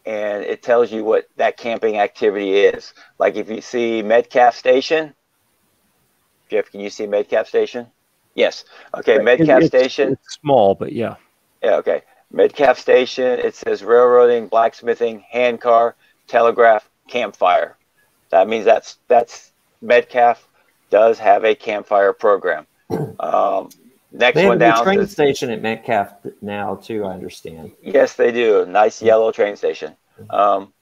and it tells you what that camping activity is. Like if you see Metcalf Station, Jeff, can you see Metcalf Station? Yes. Okay, Metcalf it's, Station. It's small, but yeah. Yeah, okay. Metcalf Station, it says railroading, blacksmithing, handcar, telegraph, campfire. That means that's that's Metcalf does have a campfire program. Um, Next they have one down. a train station at Metcalf now too. I understand. Yes, they do. Nice yellow train station. Um,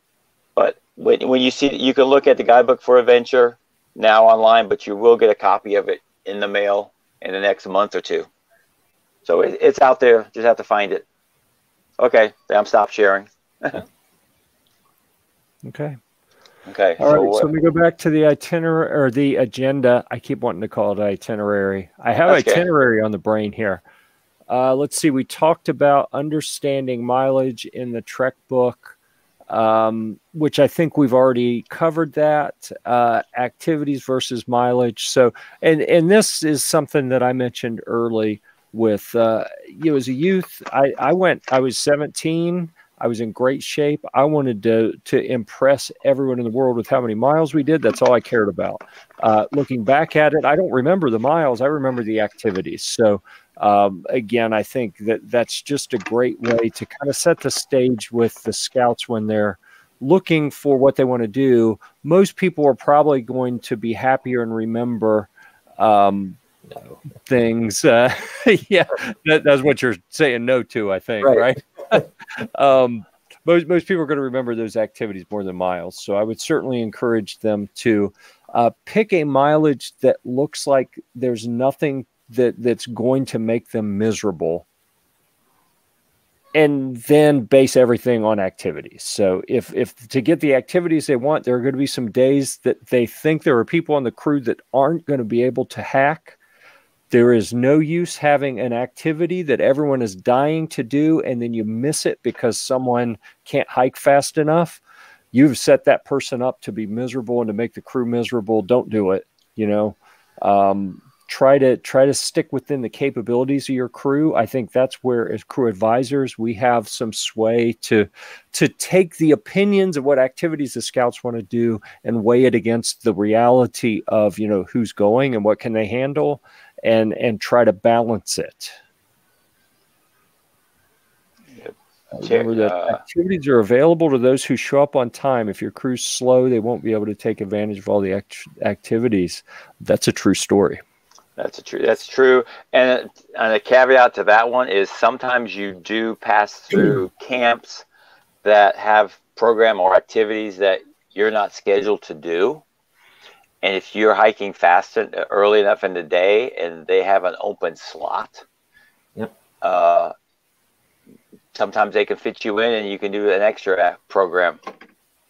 but when, when you see, you can look at the guidebook for adventure now online, but you will get a copy of it in the mail in the next month or two. So it, it's out there. Just have to find it. Okay, I'm stop sharing. okay. Okay. All so right. So let me go back to the itinerary or the agenda. I keep wanting to call it itinerary. I have itinerary on the brain here. Uh, let's see. We talked about understanding mileage in the Trek book, um, which I think we've already covered that. Uh, activities versus mileage. So, and and this is something that I mentioned early with uh, you know, as a youth. I I went. I was 17 I was in great shape. I wanted to to impress everyone in the world with how many miles we did. That's all I cared about. Uh, looking back at it, I don't remember the miles. I remember the activities. So um, again, I think that that's just a great way to kind of set the stage with the scouts when they're looking for what they want to do. Most people are probably going to be happier and remember. Um, no. things. Uh, yeah, that, that's what you're saying no to, I think, right? right? um, most, most people are going to remember those activities more than miles. So I would certainly encourage them to uh, pick a mileage that looks like there's nothing that that's going to make them miserable and then base everything on activities. So if if to get the activities they want, there are going to be some days that they think there are people on the crew that aren't going to be able to hack. There is no use having an activity that everyone is dying to do and then you miss it because someone can't hike fast enough. You've set that person up to be miserable and to make the crew miserable. Don't do it. You know, um, try to try to stick within the capabilities of your crew. I think that's where, as crew advisors, we have some sway to to take the opinions of what activities the scouts want to do and weigh it against the reality of you know who's going and what can they handle and and try to balance it. Remember that uh, activities are available to those who show up on time. If your crew's slow, they won't be able to take advantage of all the act- activities. That's a true story. That's a true. That's true. And, and a caveat to that one is sometimes you do pass through camps that have program or activities that you're not scheduled to do. And if you're hiking fast and early enough in the day and they have an open slot, Yep. uh, sometimes they can fit you in and you can do an extra program.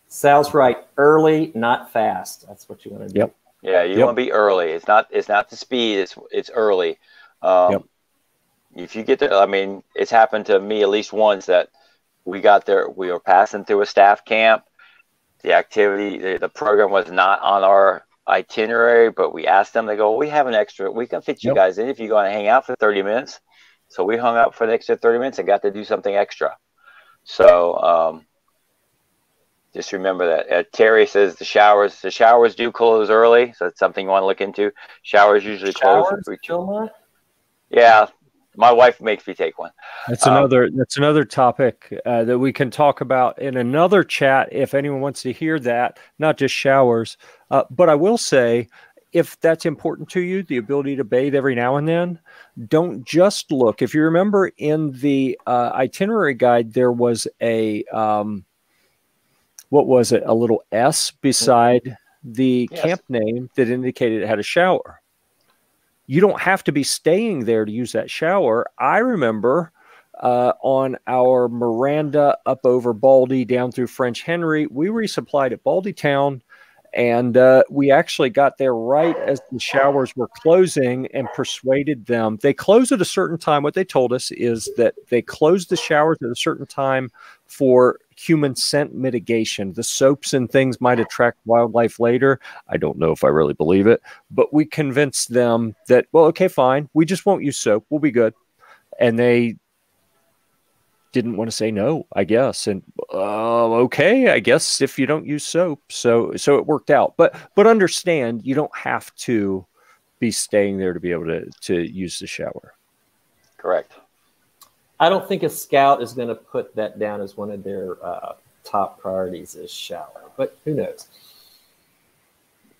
Sal's right. Early, not fast. That's what you want to do. Yep. Yeah, you Yep. want to be early. It's not it's not the speed. It's it's early. Um, Yep. If you get there, I mean, it's happened to me at least once that we got there. We were passing through a staff camp. The activity, the, the program was not on our itinerary, but we asked them. They go, "We have an extra. We can fit you Yep. guys in if you're going to hang out for 30 minutes." So we hung out for the extra 30 minutes and got to do something extra. So um, just remember that. Uh, Terry says the showers the showers do close early, so it's something you want to look into. Showers usually close. Showers, at? Yeah, my wife makes me take one. That's Um, another. That's another topic uh, that we can talk about in another chat if anyone wants to hear that. Not just showers, uh, but I will say, if that's important to you, the ability to bathe every now and then, don't just look. If you remember in the uh, itinerary guide, there was a um, what was it? A little S beside the Yes. camp name that indicated it had a shower you don't have to be staying there to use that shower. I remember uh, on our Miranda up over Baldy down through French Henry, we resupplied at Baldy Town, and uh, we actually got there right as the showers were closing and persuaded them. They close at a certain time. What they told us is that they closed the showers at a certain time for human scent mitigation. The soaps and things might attract wildlife later. I don't know if I really believe it, but we convinced them that, well, okay, fine. We just won't use soap. We'll be good. And they didn't want to say no, I guess. And uh, okay, I guess if you don't use soap, so so it worked out. But but understand, you don't have to be staying there to be able to to use the shower. Correct. I don't think a scout is going to put that down as one of their uh, top priorities is shower, but who knows?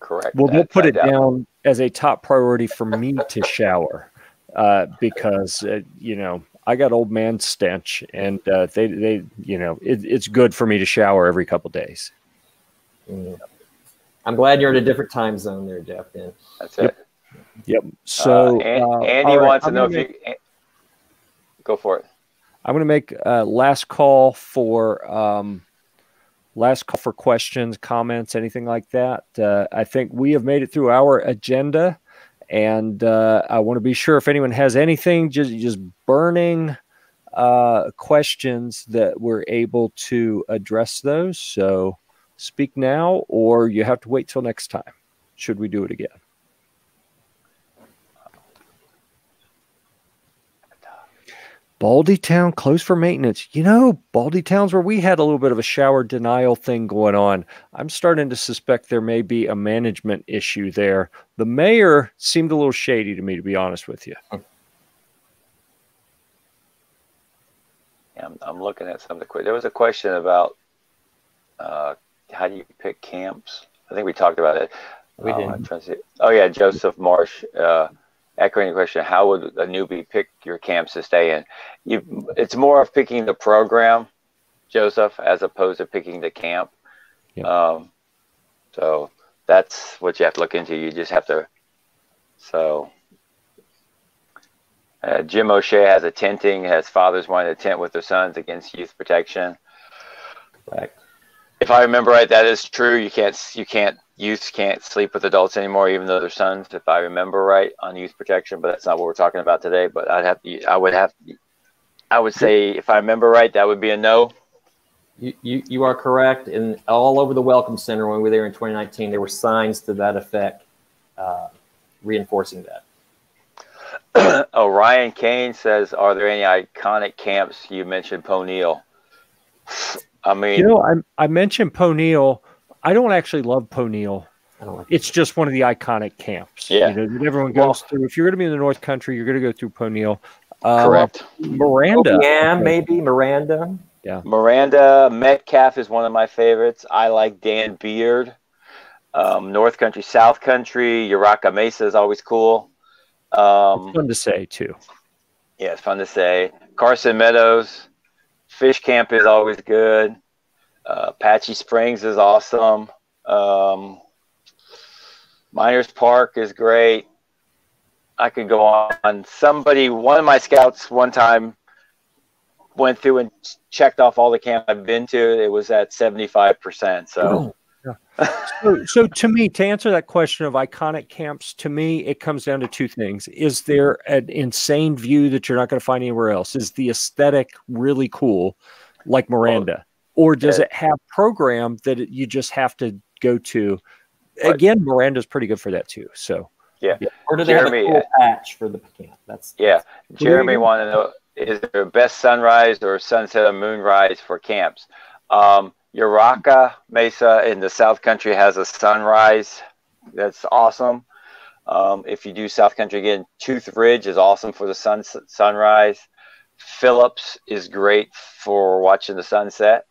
Correct. Well, they'll put it doubt- down as a top priority for me to shower uh, because uh, you know I got old man stench, and uh, they they you know it, it's good for me to shower every couple days. Mm. I'm glad you're in a different time zone there, Jeff. Then That's it. Yep. So uh, An- uh, Andy all right, wants I'm to know gonna if you go for it. I'm going to make uh, last call for um, last call for questions, comments, anything like that. Uh, I think we have made it through our agenda, and uh, I want to be sure if anyone has anything just just burning uh, questions that we're able to address those. So speak now, or you have to wait till next time. Should we do it again? Baldy Town closed for maintenance. You know, Baldy Town's where we had a little bit of a shower denial thing going on. I'm starting to suspect there may be a management issue there. The mayor seemed a little shady to me, to be honest with you. Yeah, I'm, I'm looking at some of the que- There was a question about uh, how do you pick camps? I think we talked about it. We Oh, did. I'm trying to see. Oh yeah, Joseph Marsh. Uh, echoing the question, how would a newbie pick your camps to stay in? You, it's more of picking the program, Joseph, as opposed to picking the camp. Yep. Um, so that's what you have to look into. You just have to. So uh, Jim O'Shea has a tenting. Has fathers wanting to tent with their sons against youth protection. Correct. If I remember right, that is true. You can't you can't youths can't sleep with adults anymore, even though they're sons. If I remember right on youth protection, but that's not what we're talking about today. But I'd have to, I would have I would say if I remember right, that would be a no. You, you, you are correct. And all over the Welcome Center when we were there in 2019, there were signs to that effect, uh, reinforcing that. Orion Kane says, "Are there any iconic camps? You mentioned Ponil. I mean, You know, I, I mentioned Ponil. I don't actually love Ponil. Like It's just one of the iconic camps. Yeah. You know, that everyone Well- goes through. If you're going to be in the North Country, you're going to go through Ponil. Uh, correct. Miranda. Yeah, maybe Miranda. Yeah. Miranda Metcalf is one of my favorites. I like Dan Beard. Um, North Country, South Country, Urraca Mesa is always cool. Um, It's fun to say too. yeah, it's fun to say. Carson Meadows, Fish Camp is always good. Uh, Apache Springs is awesome. Um, Miners Park is great. I could go on. Somebody, one of my scouts, one time went through and checked off all the camps I've been to. It was at seventy five percent. So. Yeah. so, so to me, to answer that question of iconic camps, to me, it comes down to two things: is there an insane view that you're not going to find anywhere else? Is the aesthetic really cool, like Miranda, or does it have program that you just have to go to? Right. Again, Miranda's pretty good for that too. So yeah. yeah. Or do they Jeremy, have a cool patch for the camp? That's yeah. Jeremy wanted to know is there a best sunrise or sunset or moonrise for camps? Um, Urraca Mesa in the South Country has a sunrise. That's awesome. Um, if you do South Country again, Tooth Ridge is awesome for the sun sunrise. Phillips is great for watching the sunset.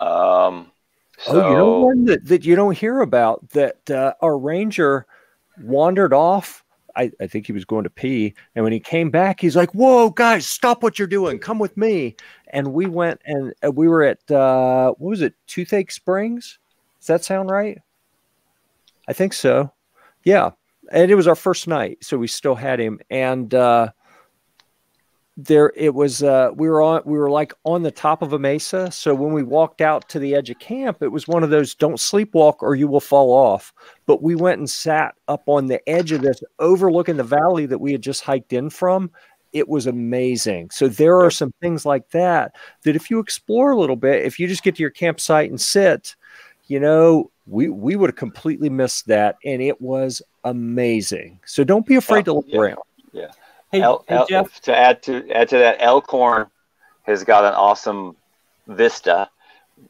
Um, so, oh, you know one that, that you don't hear about that uh, our ranger wandered off I, I think he was going to pee. And when he came back, he's like, Whoa, guys, stop what you're doing. Come with me. And we went and uh, we were at, uh, what was it, Toothache Springs? Does that sound right? I think so. Yeah. And it was our first night. So we still had him. And, uh, there it was uh we were on we were like on the top of a mesa. So when we walked out to the edge of camp it was one of those don't sleepwalk or you will fall off. But we went and sat up on the edge of this overlooking the valley that we had just hiked in from. It was amazing. So there are some things like that that if you explore a little bit if you just get to your campsite and sit you know we we would have completely missed that and it was amazing. So don't be afraid to look yeah. around. Yeah Hey, El, hey El, to add to add to that, Elkhorn has got an awesome vista.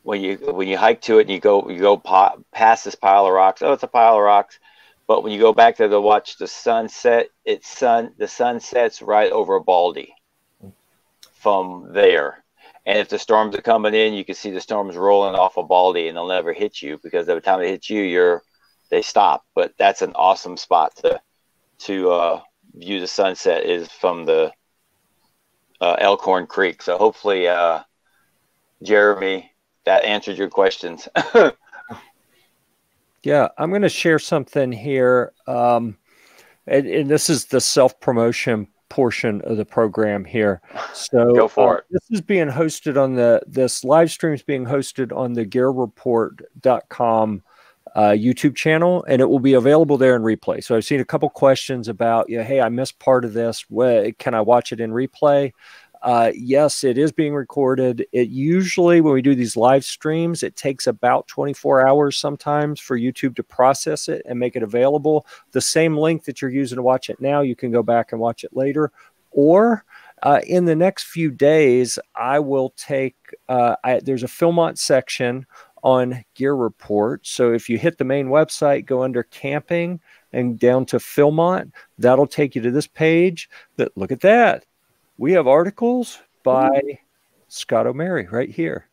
When you when you hike to it and you go you go pa- past this pile of rocks, oh, it's a pile of rocks. But when you go back there to watch the sunset, it's sun the sun sets right over Baldy from there. And if the storms are coming in, you can see the storms rolling off of Baldy, and they'll never hit you because the time they hit you, you're they stop. But that's an awesome spot to to uh, view the sunset is from the uh, Elkhorn Creek. So hopefully, uh, Jeremy, that answered your questions. yeah, I'm going to share something here. Um, and, and, this is the self promotion portion of the program here. So go for uh, it. This is being hosted on the this live stream is being hosted on the gearreport.com uh, YouTube channel, and it will be available there in replay. So I've seen a couple questions about, yeah, hey, I missed part of this. Can I watch it in replay? Uh, yes, it is being recorded. It usually, when we do these live streams, it takes about 24 hours sometimes for YouTube to process it and make it available. The same link that you're using to watch it now, you can go back and watch it later. Or uh, in the next few days, I will take, uh, I, there's a Philmont section on Gear Report. So if you hit the main website, go under camping and down to Philmont, that'll take you to this page. That look at that. We have articles by. Scott O'Mary right here.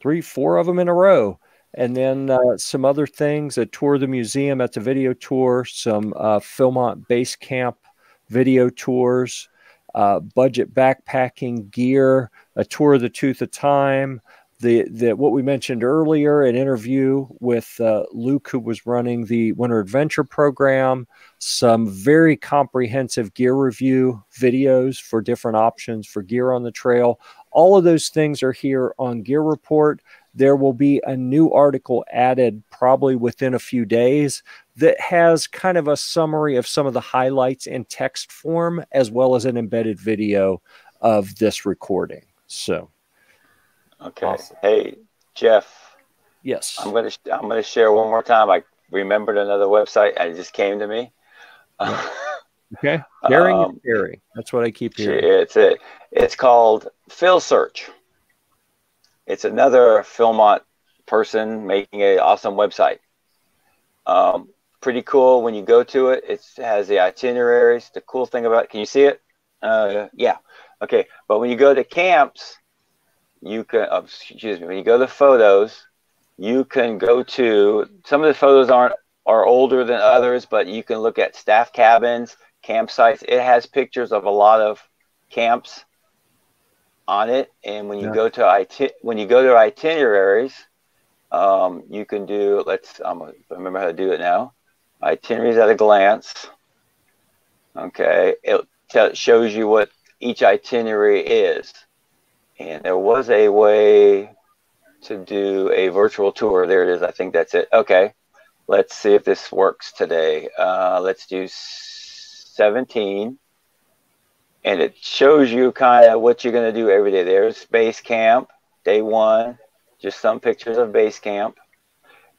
Three, four of them in a row. And then uh, some other things, a tour of the museum. That's a video tour, some uh, Philmont base camp video tours, uh, budget backpacking gear, a tour of the Tooth of Time, the, the what we mentioned earlier an interview with uh, luke who was running the winter adventure program some very comprehensive gear review videos for different options for gear on the trail. All of those things are here on gear report. There will be a new article added probably within a few days that has kind of a summary of some of the highlights in text form as well as an embedded video of this recording. So Okay. Awesome. Hey, Jeff. Yes. I'm gonna I'm gonna share one more time. I remembered another website. and It just came to me. okay. Sharing um, and sharing. That's what I keep hearing. It's it. It's called Phil Search. It's another Philmont person making an awesome website. Um, pretty cool when you go to it. It has the itineraries. The cool thing about it, can you see it? Uh, yeah. Okay. But when you go to camps, you can, oh, excuse me, when you go to photos, you can go to, some of the photos aren't, are older than others, but you can look at staff cabins, campsites. It has pictures of a lot of camps on it. And when you yeah. go to iti- when you go to itineraries, um, you can do, let's, I'm, I remember how to do it now. itineraries at a glance. Okay, it shows you what each itinerary is. And there was a way to do a virtual tour. There it is. I think that's it. Okay, let's see if this works today. Uh, let's do 17. And it shows you kind of what you're going to do every day. There's base camp, day one, just some pictures of base camp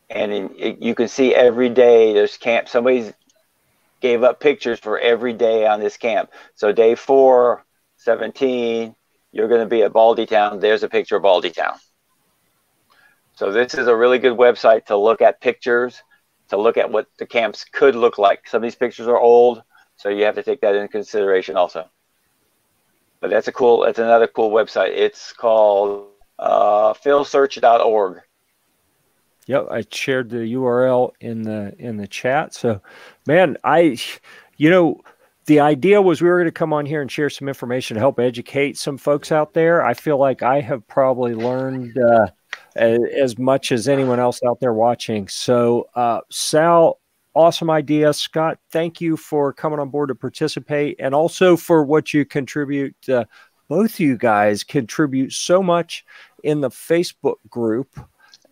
and in, it, you can see every day there's camp. Somebody's gave up pictures for every day on this camp. So day four, 17, you're going to be at Baldy Town. There's a picture of Baldy Town. So this is a really good website to look at pictures, to look at what the camps could look like. Some of these pictures are old, so you have to take that into consideration also. But that's a cool, that's another cool website. It's called uh, philsearch.org. Yep, I shared the URL in the in the chat. So, man, I, you know, the idea was we were going to come on here and share some information to help educate some folks out there. I feel like I have probably learned uh, as much as anyone else out there watching. So, uh, Sal, awesome idea. Scott, thank you for coming on board to participate and also for what you contribute. Uh, both of you guys contribute so much in the Facebook group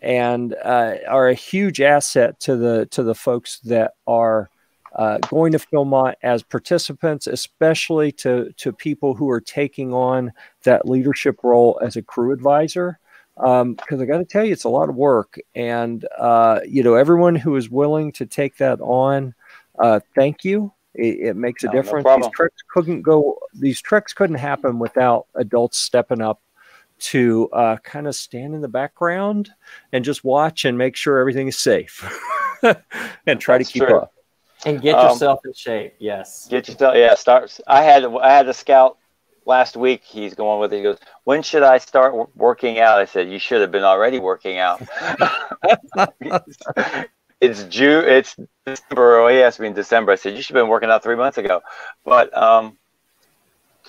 and uh, are a huge asset to the to the folks that are uh, going to Philmont as participants, especially to to people who are taking on that leadership role as a crew advisor. Because um, I got to tell you, it's a lot of work, and uh, you know everyone who is willing to take that on, uh, thank you. It, it makes a no, difference. No these treks couldn't go. These treks couldn't happen without adults stepping up to uh, kind of stand in the background and just watch and make sure everything is safe and try That's to keep true. up and get um, yourself in shape yes. get yourself yeah start i had i had a scout last week he's going with it he goes when should i start working out? I said you should have been already working out. It's june it's december oh he asked me in december. I said you should have been working out three months ago. But um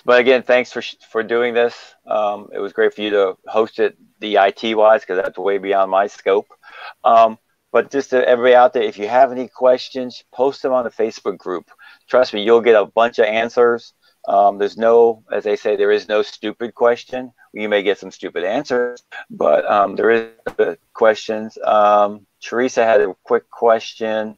but again, thanks for for doing this. Um, it was great for you to host it the IT wise because that's way beyond my scope. Um, but just to everybody out there, if you have any questions, post them on the Facebook group. Trust me, you'll get a bunch of answers. Um, there's no, as they say, there is no stupid question. You may get some stupid answers, but um, there is questions. Um, Teresa had a quick question.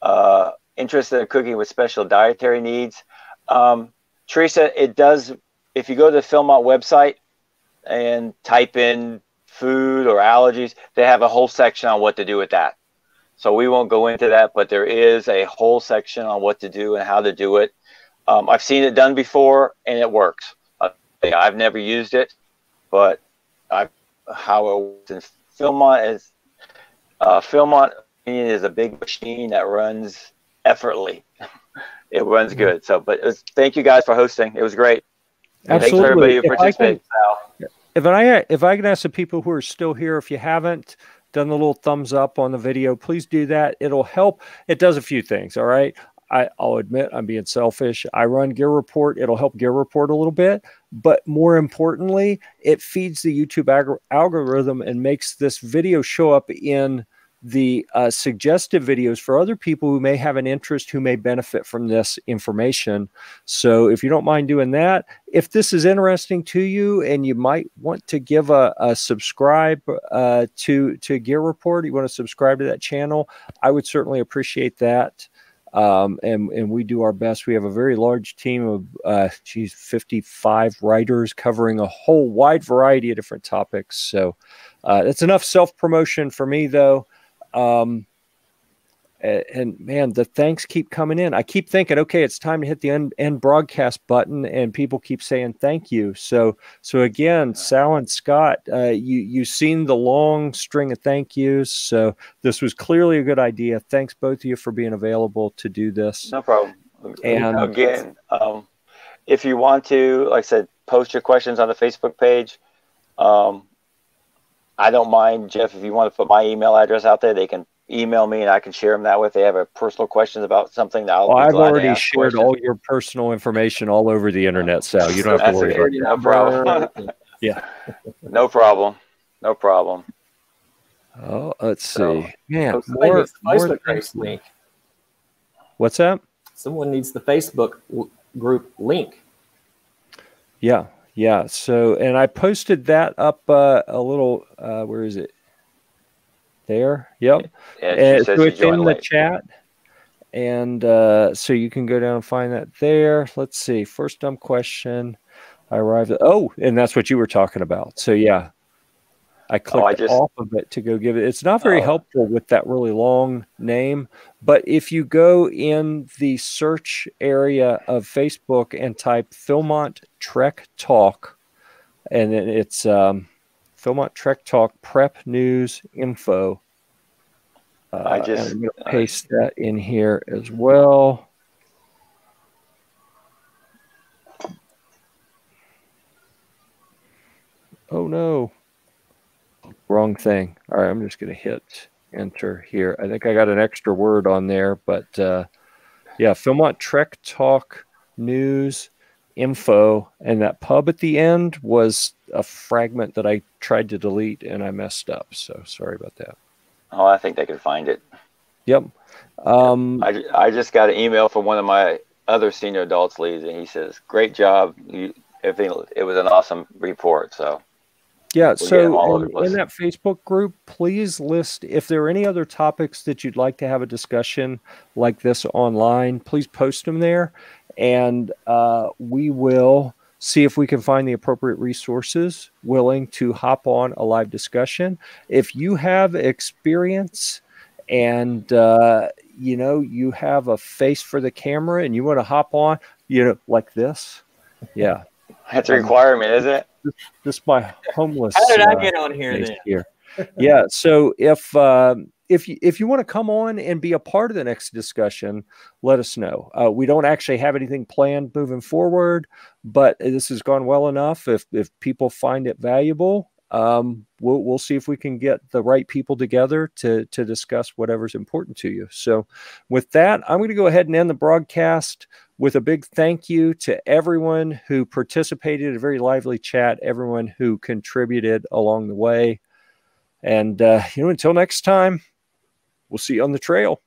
Uh, interested in cooking with special dietary needs. Um, Teresa, it does. If you go to the Philmont website and type in food or allergies, they have a whole section on what to do with that. So we won't go into that, but there is a whole section on what to do and how to do it. Um, I've seen it done before and it works. Uh, I've never used it, but I how it works in Philmont is uh, Philmont is a big machine that runs effortlessly. it runs mm-hmm. good. So, but was, thank you guys for hosting. It was great. Absolutely. Thanks everybody who participated. If I if I can ask the people who are still here, if you haven't done the little thumbs up on the video, please do that. It'll help. It does a few things. All right. I, will admit I'm being selfish. I run Gear Report. It'll help Gear Report a little bit, but more importantly, it feeds the YouTube algorithm and makes this video show up in the uh, suggestive videos for other people who may have an interest who may benefit from this information. So if you don't mind doing that, if this is interesting to you and you might want to give a, a subscribe uh, to to Gear Report, you want to subscribe to that channel, I would certainly appreciate that. Um, and and we do our best. We have a very large team of, uh, geez, 55 writers covering a whole wide variety of different topics. So uh, that's enough self promotion for me, though. Um, and man, the thanks keep coming in. I keep thinking, okay, it's time to hit the end, end broadcast button, and people keep saying thank you. So, so again, Sal and Scott, uh, you you've seen the long string of thank yous. So this was clearly a good idea. Thanks both of you for being available to do this. No problem. And again, um, if you want to, like I said, post your questions on the Facebook page. Um, I don't mind, Jeff, if you want to put my email address out there, they can email me and I can share them that way. If they have a personal questions about something, that I'll well, I've already shared questions. all your personal information all over the internet, Sal. You don't have to worry about it. No problem. yeah. No problem. No problem. Oh, let's see. So, Man, more, Facebook link. What's that? Someone needs the Facebook group link. Yeah, yeah. So, and I posted that up uh, a little. Uh, where is it? There. Yep. Yeah, and so it's in the late. chat. And uh, so you can go down and find that there. Let's see. First dumb question. I arrived at, oh, and that's what you were talking about. So yeah, I clicked oh, I just, off of it to go give it. It's not very oh. helpful with that really long name, but if you go in the search area of Facebook and type Philmont Trek Talk, and then it's um, Philmont Trek Talk Prep News Info. Uh, I just I'm going to paste uh, that in here as well. Oh no wrong thing. All right, I'm just going to hit enter here. I think I got an extra word on there, but uh, yeah, Philmont Trek Talk News info, and that pub at the end was a fragment that I tried to delete and I messed up. So sorry about that. Oh, I think they can find it. Yep. Um, I, I just got an email from one of my other senior adults leads, and he says, "Great job! You, everything. It was an awesome report." So yeah, so in, in, that Facebook group, please list if there are any other topics that you'd like to have a discussion like this online, please post them there. And uh, we will see if we can find the appropriate resources willing to hop on a live discussion. If you have experience and uh, you know you have a face for the camera and you want to hop on, you know, like this, yeah, that's a requirement, isn't it? Just my homeless. How did I uh, get on here then? Here. yeah. So if uh, if you if you want to come on and be a part of the next discussion, let us know. Uh, we don't actually have anything planned moving forward, but this has gone well enough. If if people find it valuable, um, we'll we'll see if we can get the right people together to to discuss whatever's important to you. So, with that, I'm going to go ahead and end the broadcast with a big thank you to everyone who participated, a very lively chat, everyone who contributed along the way. And, uh, you know, until next time, we'll see you on the trail.